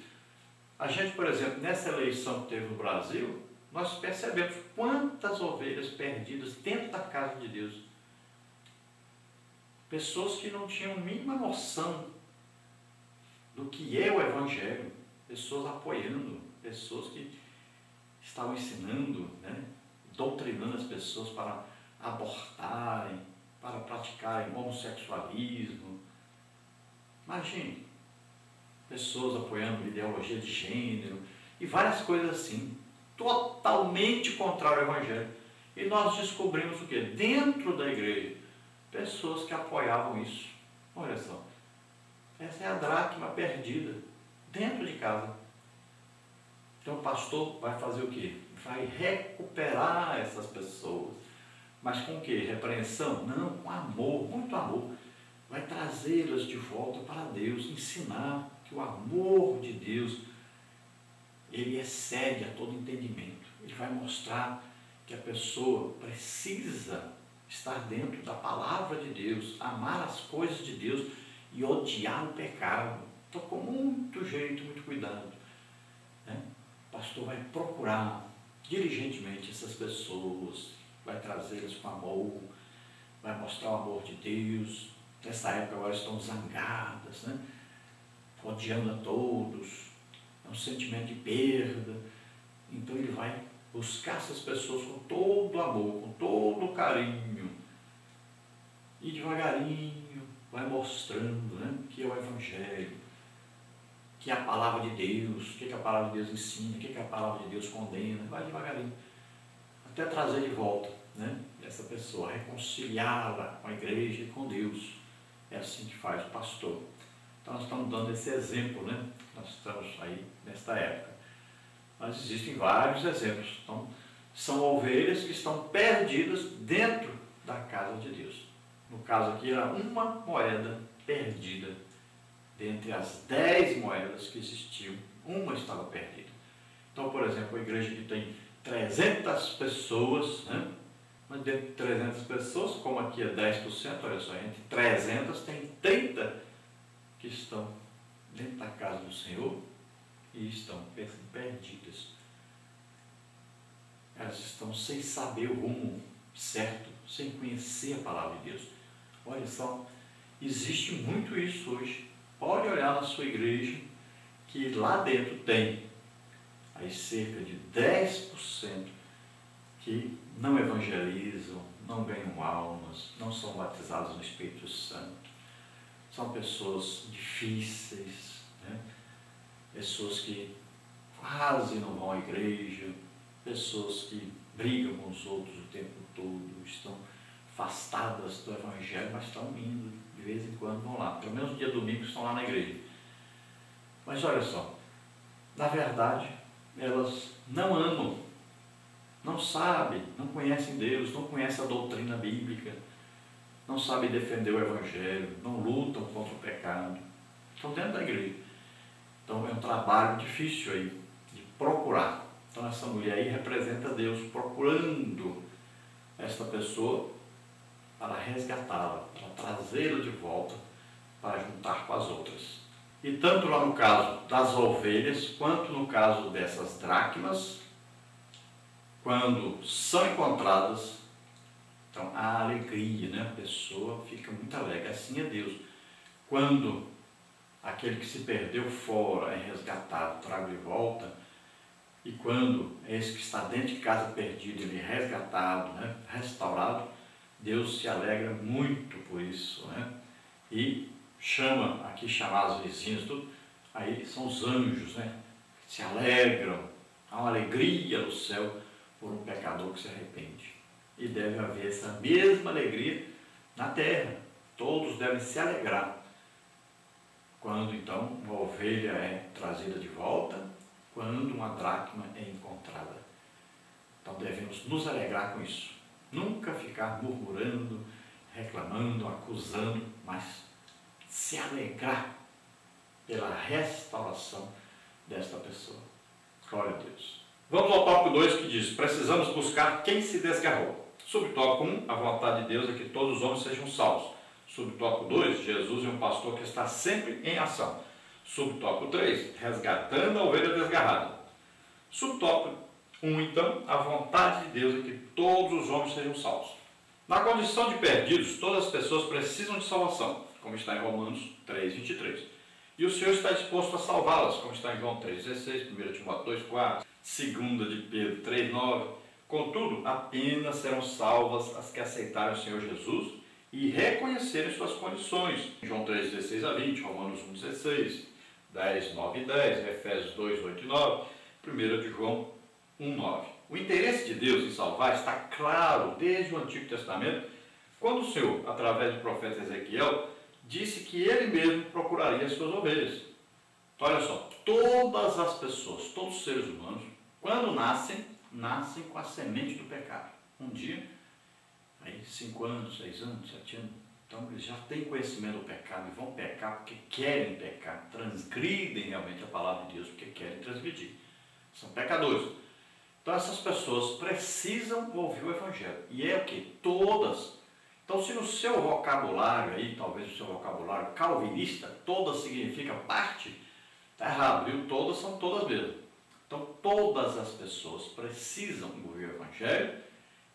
A gente, por exemplo, nessa eleição que teve no Brasil, nós percebemos quantas ovelhas perdidas dentro da casa de Deus. Pessoas que não tinham mínima noção do que é o Evangelho, pessoas apoiando, pessoas que estavam ensinando, né, doutrinando as pessoas para abortarem, para praticarem homossexualismo. Imagine, pessoas apoiando ideologia de gênero e várias coisas assim, totalmente contrário ao Evangelho. E nós descobrimos o que? Dentro da igreja, pessoas que apoiavam isso. Olha só, essa é a dracma perdida, dentro de casa. Então o pastor vai fazer o quê? Vai recuperar essas pessoas mas com que? Repreensão? Não, com amor, muito amor. Vai trazê-las de volta para Deus, ensinar que o amor de Deus, ele excede a todo entendimento. Ele vai mostrar que a pessoa precisa estar dentro da palavra de Deus, amar as coisas de Deus e odiar o pecado. Então, com muito jeito, muito cuidado. Né? O pastor vai procurar diligentemente essas pessoas, vai trazê-los com amor, vai mostrar o amor de Deus. Nessa época agora estão zangadas, né? odiando a todos, é um sentimento de perda. Então ele vai buscar essas pessoas com todo amor, com todo carinho. E devagarinho vai mostrando né, que é o Evangelho, que é a palavra de Deus, o que, que a palavra de Deus ensina, o que, que a palavra de Deus condena. Vai devagarinho até trazer de volta né, essa pessoa, reconciliá-la com a igreja e com Deus. É assim que faz o pastor. Então nós estamos dando esse exemplo, né? Nós estamos aí nesta época. Mas existem vários exemplos. Então, são ovelhas que estão perdidas dentro da casa de Deus. No caso aqui era uma moeda perdida dentre as dez moedas que existiam, uma estava perdida. Então, por exemplo, a igreja que tem 300 pessoas, né? mas dentro de 300 pessoas, como aqui é 10%, olha só, entre 300 tem 30 que estão dentro da casa do Senhor e estão perdidas. Elas estão sem saber o rumo certo, sem conhecer a palavra de Deus. Olha só, existe muito isso hoje. Pode olhar na sua igreja, que lá dentro tem aí cerca de 10% que não evangelizam, não ganham almas, não são batizados no Espírito Santo, são pessoas difíceis, né? pessoas que quase não vão à igreja, pessoas que brigam com os outros o tempo todo, estão afastadas do Evangelho, mas estão indo, de vez em quando vão lá. Pelo menos no dia domingo estão lá na igreja. Mas olha só, na verdade, elas não amam, não sabem, não conhecem Deus, não conhecem a doutrina bíblica, não sabem defender o Evangelho, não lutam contra o pecado. Estão dentro da igreja. Então é um trabalho difícil aí de procurar. Então essa mulher aí representa Deus procurando esta pessoa para resgatá-la, para trazê-la de volta, para juntar com as outras. E tanto lá no caso das ovelhas, quanto no caso dessas dracmas, quando são encontradas, então a alegria, né? a pessoa fica muito alegre, assim é Deus. Quando aquele que se perdeu fora é resgatado, trago de volta, e quando esse que está dentro de casa perdido, ele é resgatado, né? restaurado, Deus se alegra muito por isso, né? E chama, aqui chamar os vizinhos, tudo, aí são os anjos, né? Se alegram, há uma alegria no céu por um pecador que se arrepende. E deve haver essa mesma alegria na terra. Todos devem se alegrar quando então uma ovelha é trazida de volta, quando uma dracma é encontrada. Então devemos nos alegrar com isso. Nunca ficar murmurando, reclamando, acusando, mas se alegrar pela restauração desta pessoa. Glória a Deus. Vamos ao tópico 2 que diz: precisamos buscar quem se desgarrou. Subtópico 1, um, a vontade de Deus é que todos os homens sejam salvos. Subtópico 2, Jesus é um pastor que está sempre em ação. Subtópico 3, resgatando a ovelha desgarrada. Subtópico 1, então, a vontade de Deus é que todos os homens sejam salvos. Na condição de perdidos, todas as pessoas precisam de salvação, como está em Romanos 3, 23. E o Senhor está disposto a salvá-las, como está em João 3,16, 1 Timóteo 2,4, 2 de Pedro 3,9. Contudo, apenas serão salvas as que aceitarem o Senhor Jesus e reconhecerem suas condições. João 3,16 a 20, Romanos 1,16, 10, 9 e 10, Efésios 2, 8 e 9, 1 de João 1,9. O interesse de Deus em salvar está claro desde o Antigo Testamento, quando o Senhor, através do profeta Ezequiel, disse que ele mesmo procuraria as suas ovelhas. Então, olha só, todas as pessoas, todos os seres humanos, quando nascem, nascem com a semente do pecado. Um dia, aí cinco anos, seis anos, sete anos, então eles já têm conhecimento do pecado e vão pecar porque querem pecar, transgridem realmente a palavra de Deus porque querem transgredir. São pecadores. Então essas pessoas precisam ouvir o Evangelho. E é o que? Todas. Então se no seu vocabulário aí, talvez no seu vocabulário calvinista, todas significa parte, está errado, viu? Todas são todas mesmo. Então todas as pessoas precisam ouvir o Evangelho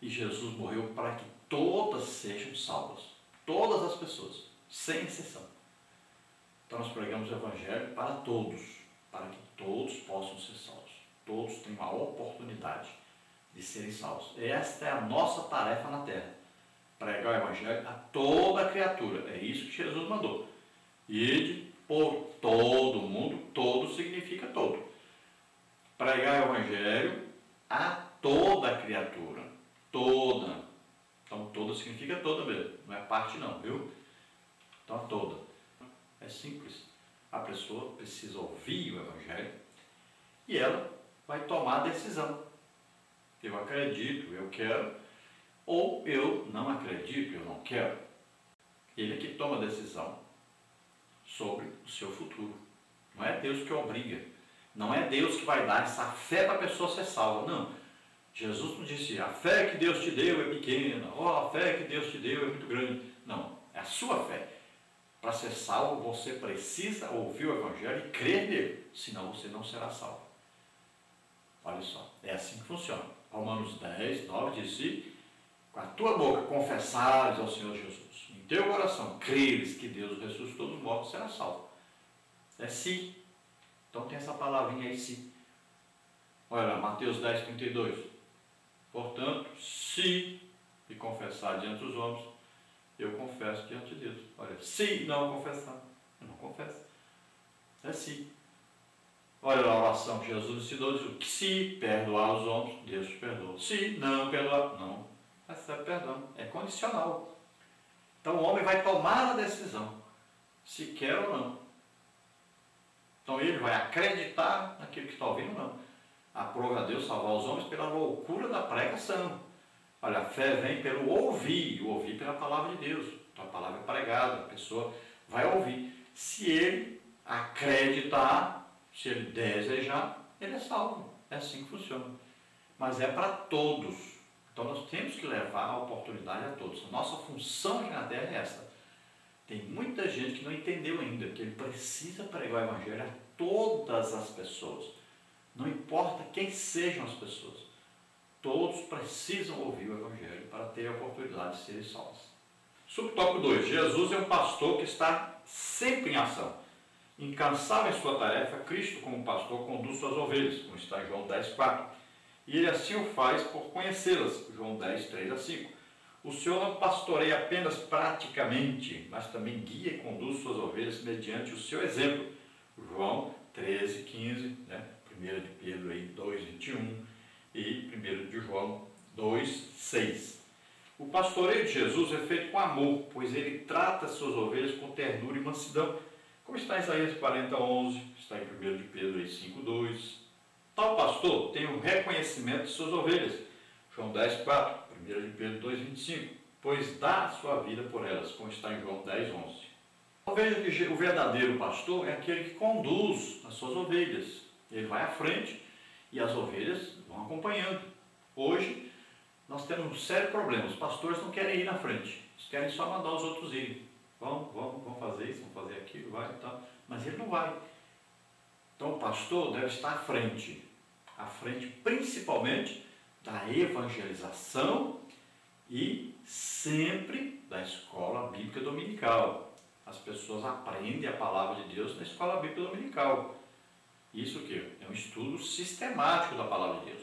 e Jesus morreu para que todas sejam salvas. Todas as pessoas, sem exceção. Então nós pregamos o Evangelho para todos, para que todos possam ser salvos todos têm uma oportunidade de serem salvos. Esta é a nossa tarefa na terra. Pregar o Evangelho a toda criatura. É isso que Jesus mandou. Ide por todo mundo, todo significa todo. Pregar o Evangelho a toda criatura. Toda. Então toda significa toda mesmo. Não é parte não, viu? Então a toda. É simples. A pessoa precisa ouvir o Evangelho e ela vai tomar a decisão. Eu acredito, eu quero, ou eu não acredito, eu não quero. Ele é que toma a decisão sobre o seu futuro. Não é Deus que obriga. Não é Deus que vai dar essa fé para a pessoa ser salva. Não. Jesus não disse, a fé que Deus te deu é pequena, oh, a fé que Deus te deu é muito grande. Não, é a sua fé. Para ser salvo, você precisa ouvir o Evangelho e crer nele, senão você não será salvo. Olha só, é assim que funciona. Romanos 10, 9 diz: Se com a tua boca confessares ao Senhor Jesus, em teu coração creres que Deus ressuscitou dos mortos, será salvo. É se. Então tem essa palavrinha aí, se. Olha Mateus 10, 32. Portanto, se me confessar diante dos homens, eu confesso diante de Deus. Olha, se não confessar, eu não confesso. É sim. Olha a oração que Jesus ensinou, diz que se perdoar os homens, Deus te perdoa. Se não perdoar, não recebe perdão. É condicional. Então o homem vai tomar a decisão, se quer ou não. Então ele vai acreditar naquilo que está ouvindo ou não. Aprova a Deus salvar os homens pela loucura da pregação. Olha, a fé vem pelo ouvir, o ouvir pela palavra de Deus. Então a palavra é pregada, a pessoa vai ouvir. Se ele acreditar, se ele desejar, ele é salvo. É assim que funciona. Mas é para todos. Então nós temos que levar a oportunidade a todos. A nossa função aqui na Terra é essa. Tem muita gente que não entendeu ainda que ele precisa pregar o Evangelho a todas as pessoas. Não importa quem sejam as pessoas. Todos precisam ouvir o Evangelho para ter a oportunidade de serem salvos. Subtópico 2. Jesus é um pastor que está sempre em ação. Incansável em sua tarefa, Cristo, como pastor, conduz suas ovelhas, como está em João 10, 4. E ele assim o faz por conhecê-las, João 10, 3 a 5. O Senhor não pastoreia apenas praticamente, mas também guia e conduz suas ovelhas mediante o seu exemplo. João 13, 15, né? 1 de Pedro aí, 2, 21 e 1 de João 2, 6. O pastoreio de Jesus é feito com amor, pois ele trata suas ovelhas com ternura e mansidão como está em Isaías 40, 11, está em 1 de Pedro 5, 2. Tal pastor tem o um reconhecimento de suas ovelhas. João 10, 4, 1 de Pedro 2, 25. Pois dá sua vida por elas, como está em João 10, 11. Então veja que o verdadeiro pastor é aquele que conduz as suas ovelhas. Ele vai à frente e as ovelhas vão acompanhando. Hoje, nós temos um sério problema. Os pastores não querem ir na frente. Eles querem só mandar os outros irem. Vamos, vamos, vamos fazer isso, vamos fazer aquilo, vai e tal. Mas ele não vai. Então o pastor deve estar à frente. À frente principalmente da evangelização e sempre da escola bíblica dominical. As pessoas aprendem a palavra de Deus na escola bíblica dominical. Isso que é um estudo sistemático da palavra de Deus.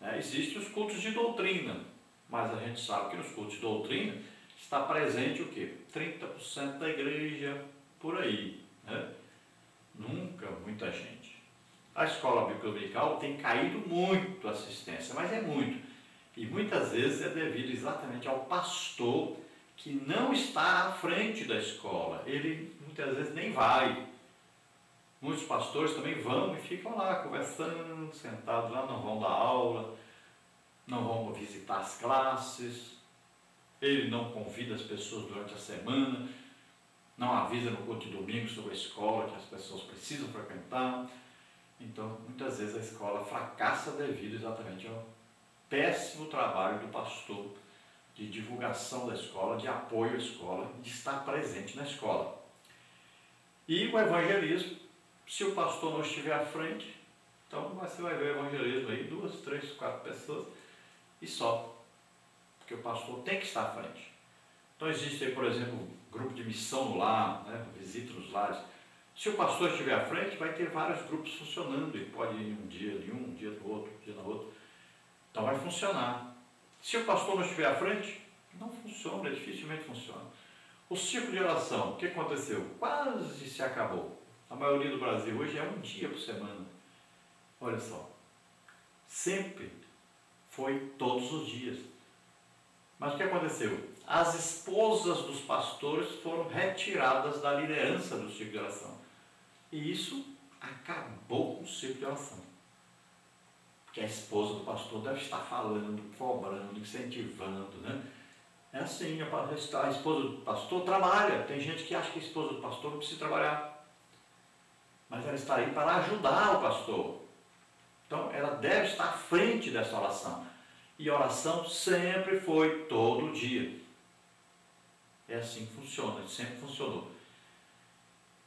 É, Existem os cultos de doutrina, mas a gente sabe que nos cultos de doutrina está presente o quê? 30% da igreja por aí. Né? Nunca muita gente. A escola bíblica tem caído muito a assistência, mas é muito. E muitas vezes é devido exatamente ao pastor que não está à frente da escola. Ele muitas vezes nem vai. Muitos pastores também vão e ficam lá conversando, sentados lá, não vão dar aula, não vão visitar as classes, ele não convida as pessoas durante a semana, não avisa no culto de domingo sobre a escola que as pessoas precisam frequentar. Então, muitas vezes a escola fracassa devido exatamente ao péssimo trabalho do pastor de divulgação da escola, de apoio à escola, de estar presente na escola. E o evangelismo, se o pastor não estiver à frente, então você vai ver o evangelismo aí, duas, três, quatro pessoas e só porque o pastor tem que estar à frente. Então existe por exemplo, grupo de missão no lar, né, visita nos lares. Se o pastor estiver à frente, vai ter vários grupos funcionando, e pode ir um dia de um, um dia do outro, um dia do outro. Então vai funcionar. Se o pastor não estiver à frente, não funciona, dificilmente funciona. O ciclo de oração, o que aconteceu? Quase se acabou. A maioria do Brasil hoje é um dia por semana. Olha só. Sempre foi todos os dias. Mas o que aconteceu? As esposas dos pastores foram retiradas da liderança do ciclo de oração. E isso acabou com o ciclo de oração. Porque a esposa do pastor deve estar falando, cobrando, incentivando, né? É assim, a esposa do pastor trabalha. Tem gente que acha que a esposa do pastor não precisa trabalhar. Mas ela está aí para ajudar o pastor. Então, ela deve estar à frente dessa oração. E oração sempre foi todo dia. É assim que funciona, sempre funcionou.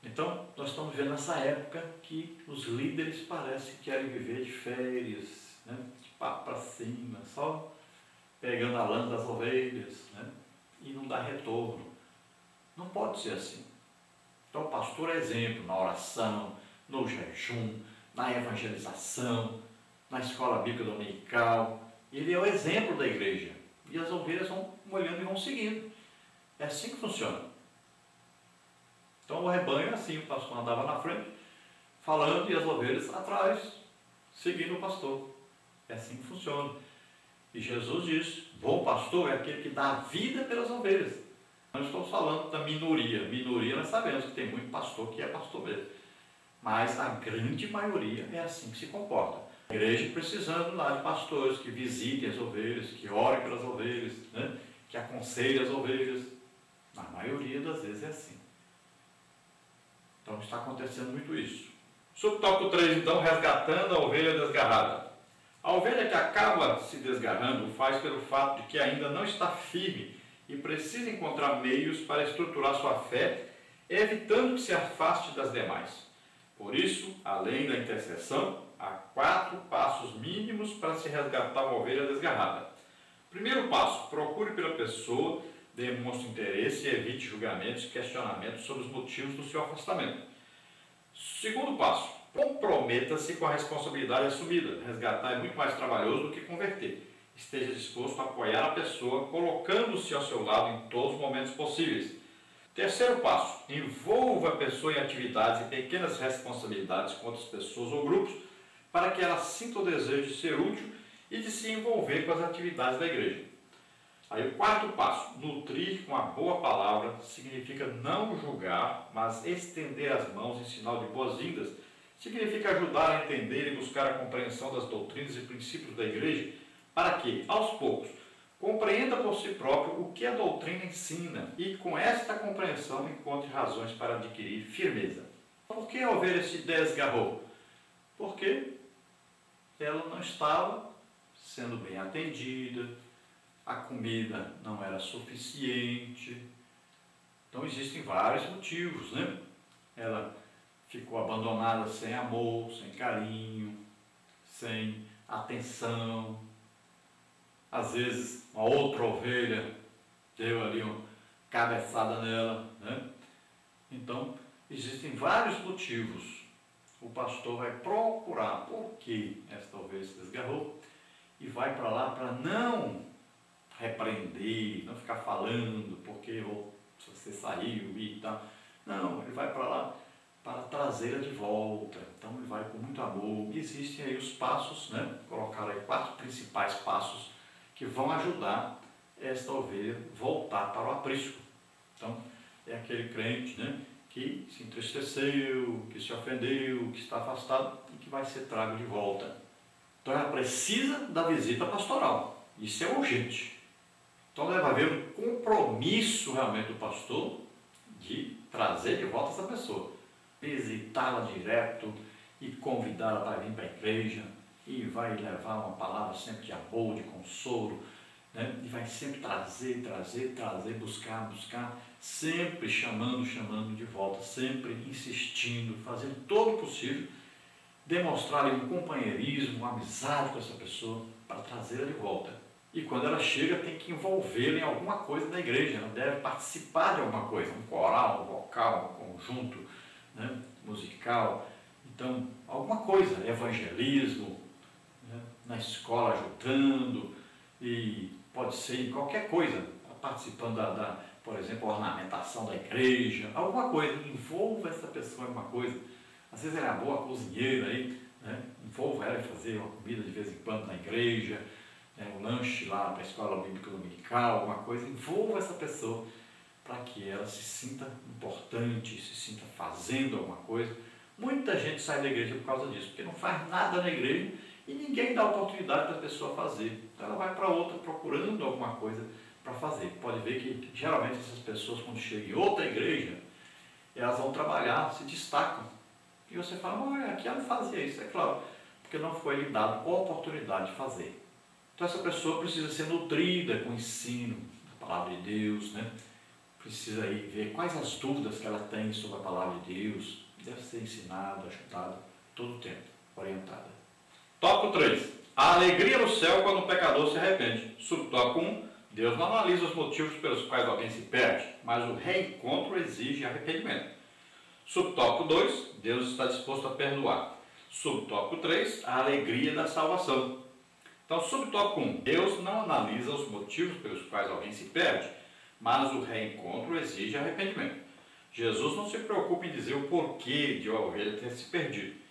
Então, nós estamos vendo nessa época que os líderes parecem que querem viver de férias, né? de papo para cima, só pegando a lã das ovelhas, né? e não dá retorno. Não pode ser assim. Então, o pastor é exemplo na oração, no jejum, na evangelização, na escola bíblica dominical, ele é o exemplo da igreja. E as ovelhas vão olhando e vão seguindo. É assim que funciona. Então o rebanho é assim, o pastor andava na frente, falando e as ovelhas atrás, seguindo o pastor. É assim que funciona. E Jesus diz: bom pastor é aquele que dá a vida pelas ovelhas. Não estamos falando da minoria. Minoria nós sabemos que tem muito pastor que é pastor mesmo. Mas a grande maioria é assim que se comporta. A igreja precisando lá de pastores que visitem as ovelhas, que orem pelas ovelhas, né? que aconselhem as ovelhas. Na maioria das vezes é assim. Então está acontecendo muito isso. Subtópico 3, então, resgatando a ovelha desgarrada. A ovelha que acaba se desgarrando faz pelo fato de que ainda não está firme e precisa encontrar meios para estruturar sua fé, evitando que se afaste das demais. Por isso, além da intercessão, há quatro passos mínimos para se resgatar uma ovelha desgarrada. Primeiro passo: procure pela pessoa, demonstre interesse e evite julgamentos e questionamentos sobre os motivos do seu afastamento. Segundo passo: comprometa-se com a responsabilidade assumida. Resgatar é muito mais trabalhoso do que converter. Esteja disposto a apoiar a pessoa, colocando-se ao seu lado em todos os momentos possíveis. Terceiro passo: envolva a pessoa em atividades e pequenas responsabilidades com outras pessoas ou grupos, para que ela sinta o desejo de ser útil e de se envolver com as atividades da igreja. Aí o quarto passo, nutrir com a boa palavra, significa não julgar, mas estender as mãos em sinal de boas-vindas. Significa ajudar a entender e buscar a compreensão das doutrinas e princípios da igreja, para que, aos poucos, compreenda por si próprio o que a doutrina ensina e, com esta compreensão, encontre razões para adquirir firmeza. Por que a ovelha se desgarrou? Porque ela não estava sendo bem atendida, a comida não era suficiente. Então existem vários motivos, né? Ela ficou abandonada sem amor, sem carinho, sem atenção. Às vezes uma outra ovelha deu ali uma cabeçada nela, né? Então existem vários motivos. O pastor vai procurar por que esta ovelha se desgarrou e vai para lá para não repreender, não ficar falando porque você saiu e tal. Não, ele vai para lá para trazê-la de volta. Então ele vai com muito amor. E existem aí os passos, né? Colocaram aí quatro principais passos que vão ajudar esta ovelha voltar para o aprisco. Então, é aquele crente, né? Que se entristeceu, que se ofendeu, que está afastado e que vai ser trago de volta. Então ela precisa da visita pastoral. Isso é urgente. Então deve haver um compromisso realmente do pastor de trazer de volta essa pessoa, visitá-la direto e convidá-la para vir para a igreja e vai levar uma palavra sempre de amor, de consolo, né? e vai sempre trazer, trazer, trazer, buscar, buscar, sempre chamando, chamando de volta, sempre insistindo, fazendo todo o possível, demonstrar um companheirismo, uma amizade com essa pessoa para trazê-la de volta. E quando ela chega, tem que envolvê-la em alguma coisa da igreja, ela deve participar de alguma coisa, um coral, um vocal, um conjunto né, musical. Então, alguma coisa, evangelismo, né, na escola ajudando, e pode ser em qualquer coisa, participando da, da, por exemplo, ornamentação da igreja, alguma coisa, envolva essa pessoa em alguma coisa. Às vezes ela é boa cozinheira aí, né, envolva ela em fazer uma comida de vez em quando na igreja né, um lanche lá para a escola bíblica dominical, alguma coisa, envolva essa pessoa para que ela se sinta importante, se sinta fazendo alguma coisa. Muita gente sai da igreja por causa disso, porque não faz nada na igreja e ninguém dá oportunidade para a pessoa fazer. Então ela vai para outra procurando alguma coisa para fazer. Pode ver que geralmente essas pessoas, quando chegam em outra igreja, elas vão trabalhar, se destacam. E você fala, olha, aqui ela fazia isso, é claro, porque não foi lhe dado oportunidade de fazer. Então essa pessoa precisa ser nutrida com o ensino da palavra de Deus, né? Precisa aí ver quais as dúvidas que ela tem sobre a palavra de Deus. Deve ser ensinada, ajudada todo o tempo, orientada. Tópico 3. A alegria no céu quando o pecador se arrepende. Subtópico 1. Deus não analisa os motivos pelos quais alguém se perde, mas o reencontro exige arrependimento. Subtópico 2. Deus está disposto a perdoar. Subtópico 3. A alegria da salvação. Então, subtópico 1. Deus não analisa os motivos pelos quais alguém se perde, mas o reencontro exige arrependimento. Jesus não se preocupa em dizer o porquê de uma ovelha ter se perdido.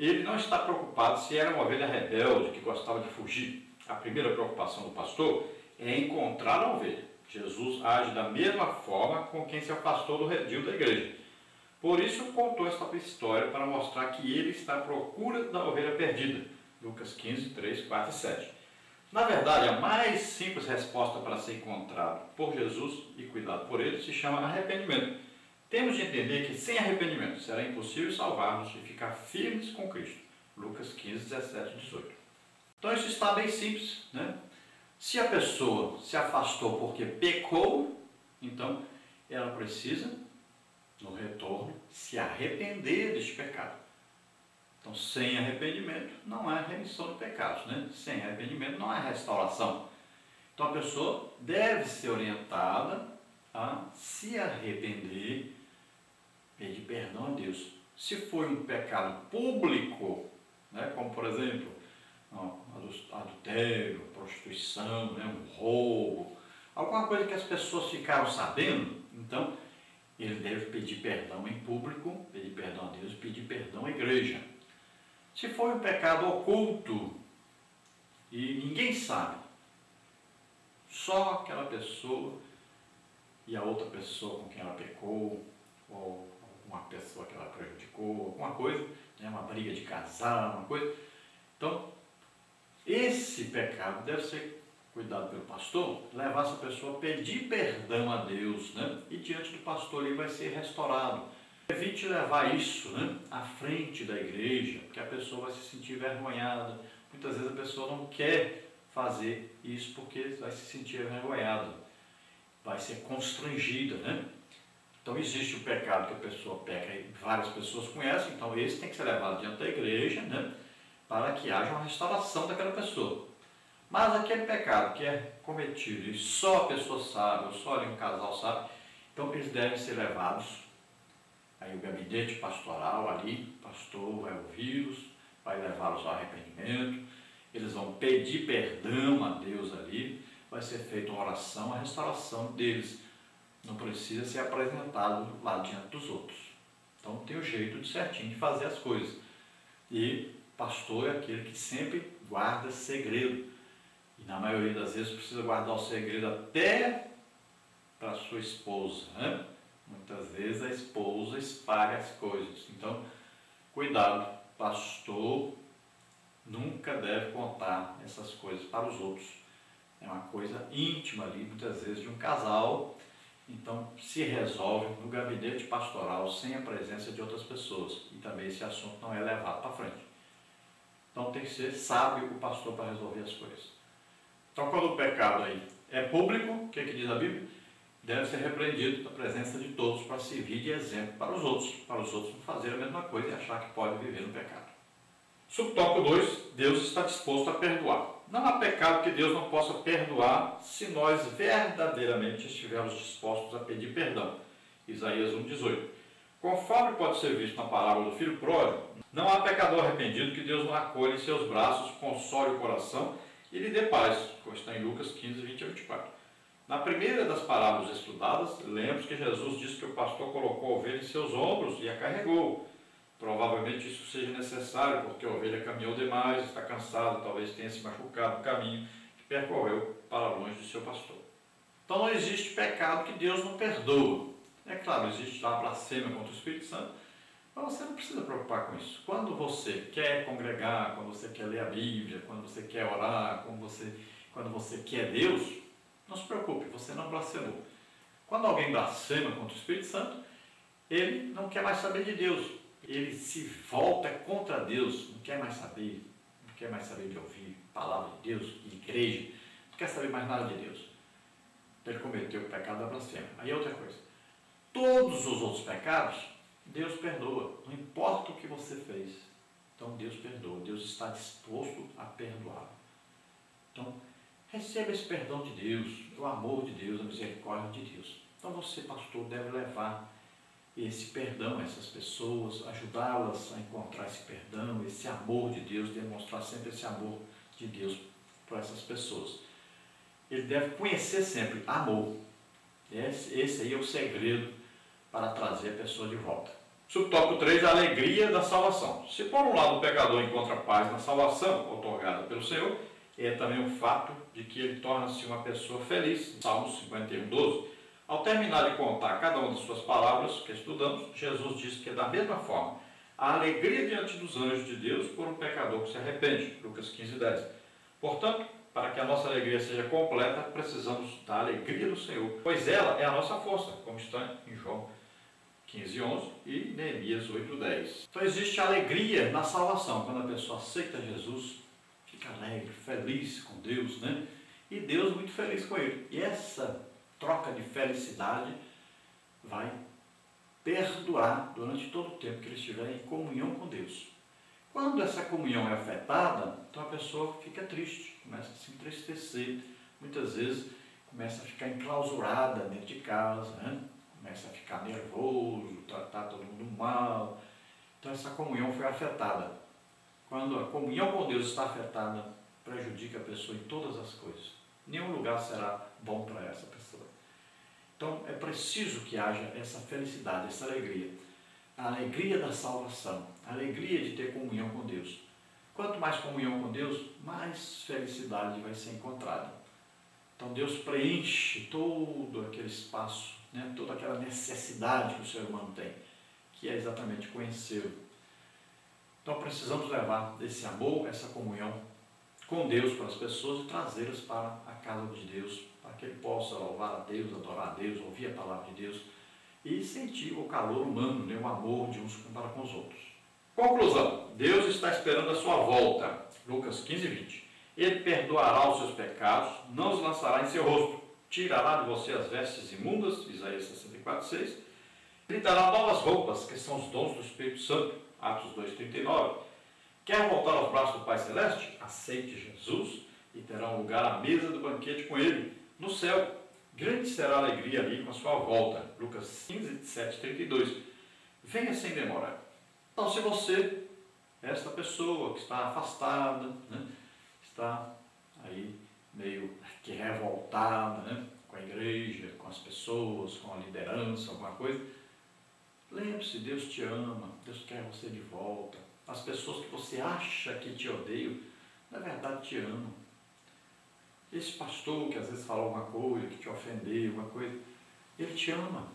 Ele não está preocupado se era uma ovelha rebelde que gostava de fugir. A primeira preocupação do pastor é encontrar a ovelha. Jesus age da mesma forma com quem se afastou do redil da igreja. Por isso contou esta história para mostrar que ele está à procura da ovelha perdida. Lucas 15, 3, 4 e 7. Na verdade, a mais simples resposta para ser encontrado por Jesus e cuidado por ele se chama arrependimento. Temos de entender que sem arrependimento será impossível salvar-nos e ficar firmes com Cristo. Lucas 15, 17 e 18. Então isso está bem simples. Né? Se a pessoa se afastou porque pecou, então ela precisa, no retorno, se arrepender deste pecado. Então, sem arrependimento não há remissão de pecados, né? Sem arrependimento não há restauração. Então, a pessoa deve ser orientada a se arrepender, pedir perdão a Deus. Se foi um pecado público, né? como por exemplo, adultério, prostituição, né? um roubo, alguma coisa que as pessoas ficaram sabendo, então ele deve pedir perdão em público, pedir perdão a Deus, pedir perdão à igreja. Se foi um pecado oculto e ninguém sabe, só aquela pessoa e a outra pessoa com quem ela pecou, ou uma pessoa que ela prejudicou, alguma coisa, né, uma briga de casal, uma coisa. Então, esse pecado deve ser cuidado pelo pastor, levar essa pessoa a pedir perdão a Deus, né? E diante do pastor ele vai ser restaurado. Evite levar isso né, à frente da igreja, porque a pessoa vai se sentir envergonhada. Muitas vezes a pessoa não quer fazer isso porque vai se sentir envergonhada, vai ser constrangida. Né? Então existe o pecado que a pessoa peca e várias pessoas conhecem, então esse tem que ser levado diante da igreja né, para que haja uma restauração daquela pessoa. Mas aquele pecado que é cometido e só a pessoa sabe, ou só ali um casal sabe, então eles devem ser levados Aí o gabinete pastoral ali, pastor vai ouvi-los, vai levá-los ao arrependimento, eles vão pedir perdão a Deus ali, vai ser feita uma oração, a restauração deles. Não precisa ser apresentado lá diante dos outros. Então tem o jeito certinho de fazer as coisas. E pastor é aquele que sempre guarda segredo. E na maioria das vezes precisa guardar o segredo até para sua esposa. Né? Muitas vezes a esposa espalha as coisas. Então, cuidado, pastor nunca deve contar essas coisas para os outros. É uma coisa íntima ali, muitas vezes, de um casal. Então, se resolve no gabinete pastoral sem a presença de outras pessoas. E também esse assunto não é levado para frente. Então, tem que ser sábio o pastor para resolver as coisas. Então, quando o pecado aí é público, o que, é que diz a Bíblia? deve ser repreendido na presença de todos para servir de exemplo para os outros, para os outros não fazer a mesma coisa e achar que pode viver no pecado. Subtópico 2, Deus está disposto a perdoar. Não há pecado que Deus não possa perdoar se nós verdadeiramente estivermos dispostos a pedir perdão. Isaías 1,18. Conforme pode ser visto na parábola do filho pródigo, não há pecador arrependido que Deus não acolha em seus braços, console o coração e lhe dê paz, como está em Lucas 15, 20 a 24. Na primeira das parábolas estudadas, lemos que Jesus disse que o pastor colocou a ovelha em seus ombros e a carregou. Provavelmente isso seja necessário, porque a ovelha caminhou demais, está cansada, talvez tenha se machucado no caminho que percorreu para longe de seu pastor. Então não existe pecado que Deus não perdoa. É claro, existe a blasfêmia contra o Espírito Santo, mas você não precisa preocupar com isso. Quando você quer congregar, quando você quer ler a Bíblia, quando você quer orar, quando você, quando você quer Deus, não se preocupe, você não blasfemou. Quando alguém blasfema contra o Espírito Santo, ele não quer mais saber de Deus. Ele se volta contra Deus, não quer mais saber, não quer mais saber de ouvir palavra de Deus, de igreja, não quer saber mais nada de Deus. Ele cometeu o pecado da blasfêmia. Aí outra coisa. Todos os outros pecados, Deus perdoa. Não importa o que você fez. Então Deus perdoa. Deus está disposto a perdoar. Então, Receba esse perdão de Deus, o amor de Deus, a misericórdia de Deus. Então você, pastor, deve levar esse perdão a essas pessoas, ajudá-las a encontrar esse perdão, esse amor de Deus, demonstrar sempre esse amor de Deus para essas pessoas. Ele deve conhecer sempre amor. Esse, esse aí é o segredo para trazer a pessoa de volta. Subtópico 3, a alegria da salvação. Se por um lado o pecador encontra paz na salvação otorgada pelo Senhor, é também o fato de que ele torna-se uma pessoa feliz. Salmos 51, 12. Ao terminar de contar cada uma das suas palavras que estudamos, Jesus diz que da mesma forma a alegria diante dos anjos de Deus por um pecador que se arrepende. Lucas 15, 10. Portanto, para que a nossa alegria seja completa, precisamos da alegria do Senhor, pois ela é a nossa força, como está em João 15, 11 e Neemias 8, 10. Então existe alegria na salvação, quando a pessoa aceita Jesus, fica alegre, feliz com Deus, né? E Deus muito feliz com ele. E essa troca de felicidade vai perdurar durante todo o tempo que ele estiver em comunhão com Deus. Quando essa comunhão é afetada, então a pessoa fica triste, começa a se entristecer, muitas vezes começa a ficar enclausurada dentro de casa, né? começa a ficar nervoso, tratar todo mundo mal. Então essa comunhão foi afetada. Quando a comunhão com Deus está afetada, prejudica a pessoa em todas as coisas. Nenhum lugar será bom para essa pessoa. Então é preciso que haja essa felicidade, essa alegria. A alegria da salvação, a alegria de ter comunhão com Deus. Quanto mais comunhão com Deus, mais felicidade vai ser encontrada. Então Deus preenche todo aquele espaço, né, toda aquela necessidade que o ser humano tem, que é exatamente conhecê-lo. Então precisamos levar esse amor, essa comunhão com Deus para as pessoas e trazê-las para a casa de Deus, que ele possa louvar a Deus, adorar a Deus, ouvir a palavra de Deus e sentir o calor humano, né, o amor de uns para com os outros. Conclusão: Deus está esperando a sua volta. Lucas 15, 20. Ele perdoará os seus pecados, não os lançará em seu rosto, tirará de você as vestes imundas, Isaías 64, 6. Ele dará novas roupas, que são os dons do Espírito Santo, Atos 2, 39. Quer voltar aos braços do Pai Celeste? Aceite Jesus e terá um lugar à mesa do banquete com ele, no céu. Grande será a alegria ali com a sua volta. Lucas 15, 7, 32. Venha sem demora. Então, se você, esta pessoa que está afastada, né, está aí meio que revoltada né, com a igreja, com as pessoas, com a liderança, alguma coisa, lembre-se, Deus te ama, Deus quer você de volta. As pessoas que você acha que te odeiam, na verdade te amam. Esse pastor que às vezes falou alguma coisa, que te ofendeu, alguma coisa, ele te ama.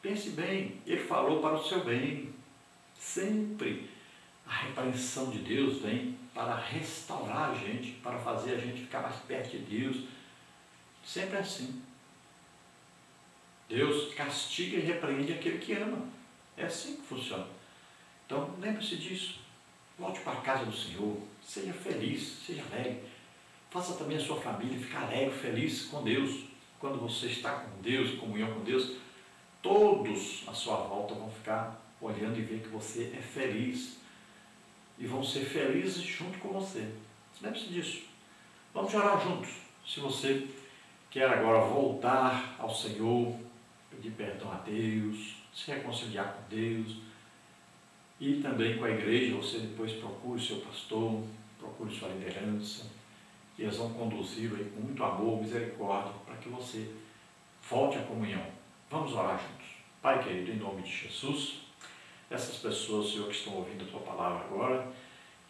Pense bem, ele falou para o seu bem. Sempre a repreensão de Deus vem para restaurar a gente, para fazer a gente ficar mais perto de Deus. Sempre assim. Deus castiga e repreende aquele que ama. É assim que funciona. Então, lembre-se disso. Volte para a casa do Senhor. Seja feliz, seja alegre. Faça também a sua família ficar alegre, feliz com Deus. Quando você está com Deus, em comunhão com Deus, todos à sua volta vão ficar olhando e ver que você é feliz, e vão ser felizes junto com você. Lembre-se disso. Vamos orar juntos. Se você quer agora voltar ao Senhor, pedir perdão a Deus, se reconciliar com Deus e também com a igreja, você depois procure seu pastor, procure sua liderança, e eles vão conduzi-lo com muito amor, misericórdia, para que você volte à comunhão. Vamos orar juntos. Pai querido, em nome de Jesus, essas pessoas, Senhor, que estão ouvindo a Tua palavra agora,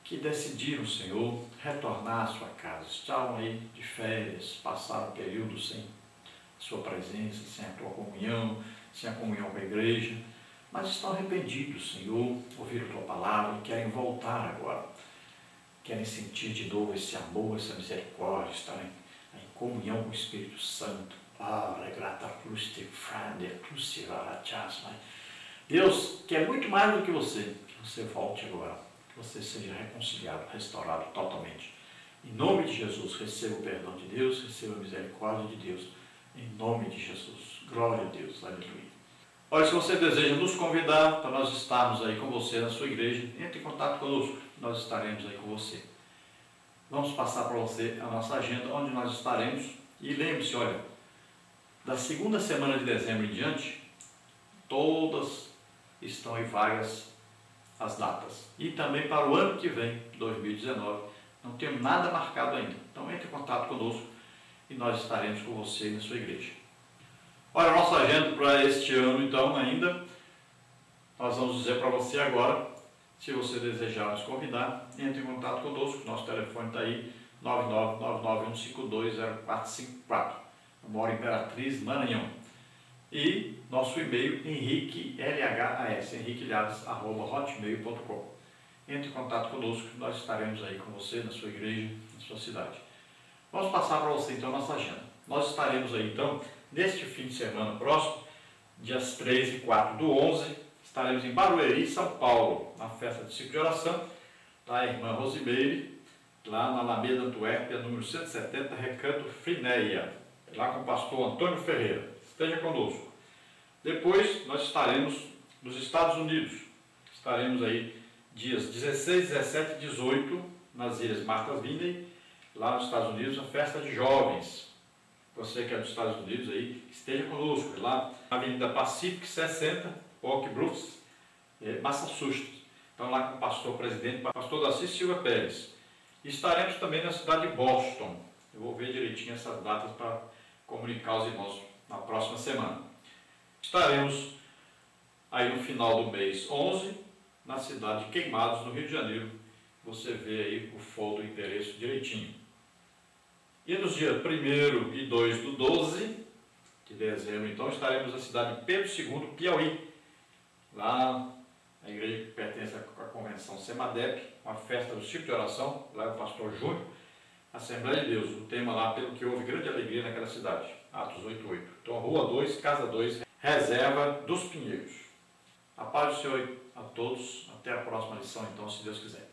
que decidiram, Senhor, retornar à sua casa. Estavam aí de férias, passaram um período sem a Sua presença, sem a Tua comunhão, sem a comunhão com a igreja, mas estão arrependidos, Senhor, ouviram a Tua palavra e querem voltar agora. Querem sentir de novo esse amor, essa misericórdia, estar em, comunhão com o Espírito Santo. Te Deus quer muito mais do que você, que você volte agora, que você seja reconciliado, restaurado totalmente. Em nome de Jesus, receba o perdão de Deus, receba a misericórdia de Deus. Em nome de Jesus. Glória a Deus. Aleluia. Olha, se você deseja nos convidar para nós estarmos aí com você na sua igreja, entre em contato conosco, nós estaremos aí com você. Vamos passar para você a nossa agenda, onde nós estaremos. E lembre-se, olha, da segunda semana de dezembro em diante, todas estão aí vagas as datas. E também para o ano que vem, 2019, não temos nada marcado ainda. Então entre em contato conosco e nós estaremos com você na sua igreja. Olha, a nossa agenda para este ano, então, ainda, nós vamos dizer para você agora, se você desejar nos convidar, entre em contato conosco, nosso telefone está aí, 99991520454, mora Imperatriz, Maranhão. E nosso e-mail, henrique, L-H-A-S, henriquelhares.hotmail.com. Entre em contato conosco, nós estaremos aí com você, na sua igreja, na sua cidade. Vamos passar para você então a nossa agenda. Nós estaremos aí então Neste fim de semana próximo, dias 3 e 4 do 11, estaremos em Barueri, São Paulo, na festa de ciclo de oração da irmã Rosimeire, lá na Alameda Antuérpia, número 170, Recanto Frineia, lá com o pastor Antônio Ferreira. Esteja conosco. Depois nós estaremos nos Estados Unidos. Estaremos aí dias 16, 17 e 18 nas Ilhas Martha's Vineyard, lá nos Estados Unidos, a festa de jovens, você que é dos Estados Unidos aí, esteja conosco, lá na Avenida Pacific 60, Oak Brooks, é, Massachusetts. Então lá com o pastor presidente, pastor Darcy Silva Pérez. Estaremos também na cidade de Boston. Eu vou ver direitinho essas datas para comunicar aos irmãos na próxima semana. Estaremos aí no final do mês 11, na cidade de Queimados, no Rio de Janeiro. Você vê aí o folder do endereço direitinho. E nos dias 1 e 2 do 12 de dezembro, então, estaremos na cidade de Pedro II, Piauí. Lá, a igreja que pertence à convenção SEMADEP, uma festa do ciclo de oração, lá é o pastor Júnior, Assembleia de Deus. O tema lá, pelo que houve grande alegria naquela cidade. Atos 8.8. Então, Rua 2, Casa 2, Reserva dos Pinheiros. A paz do Senhor a todos. Até a próxima lição, então, se Deus quiser.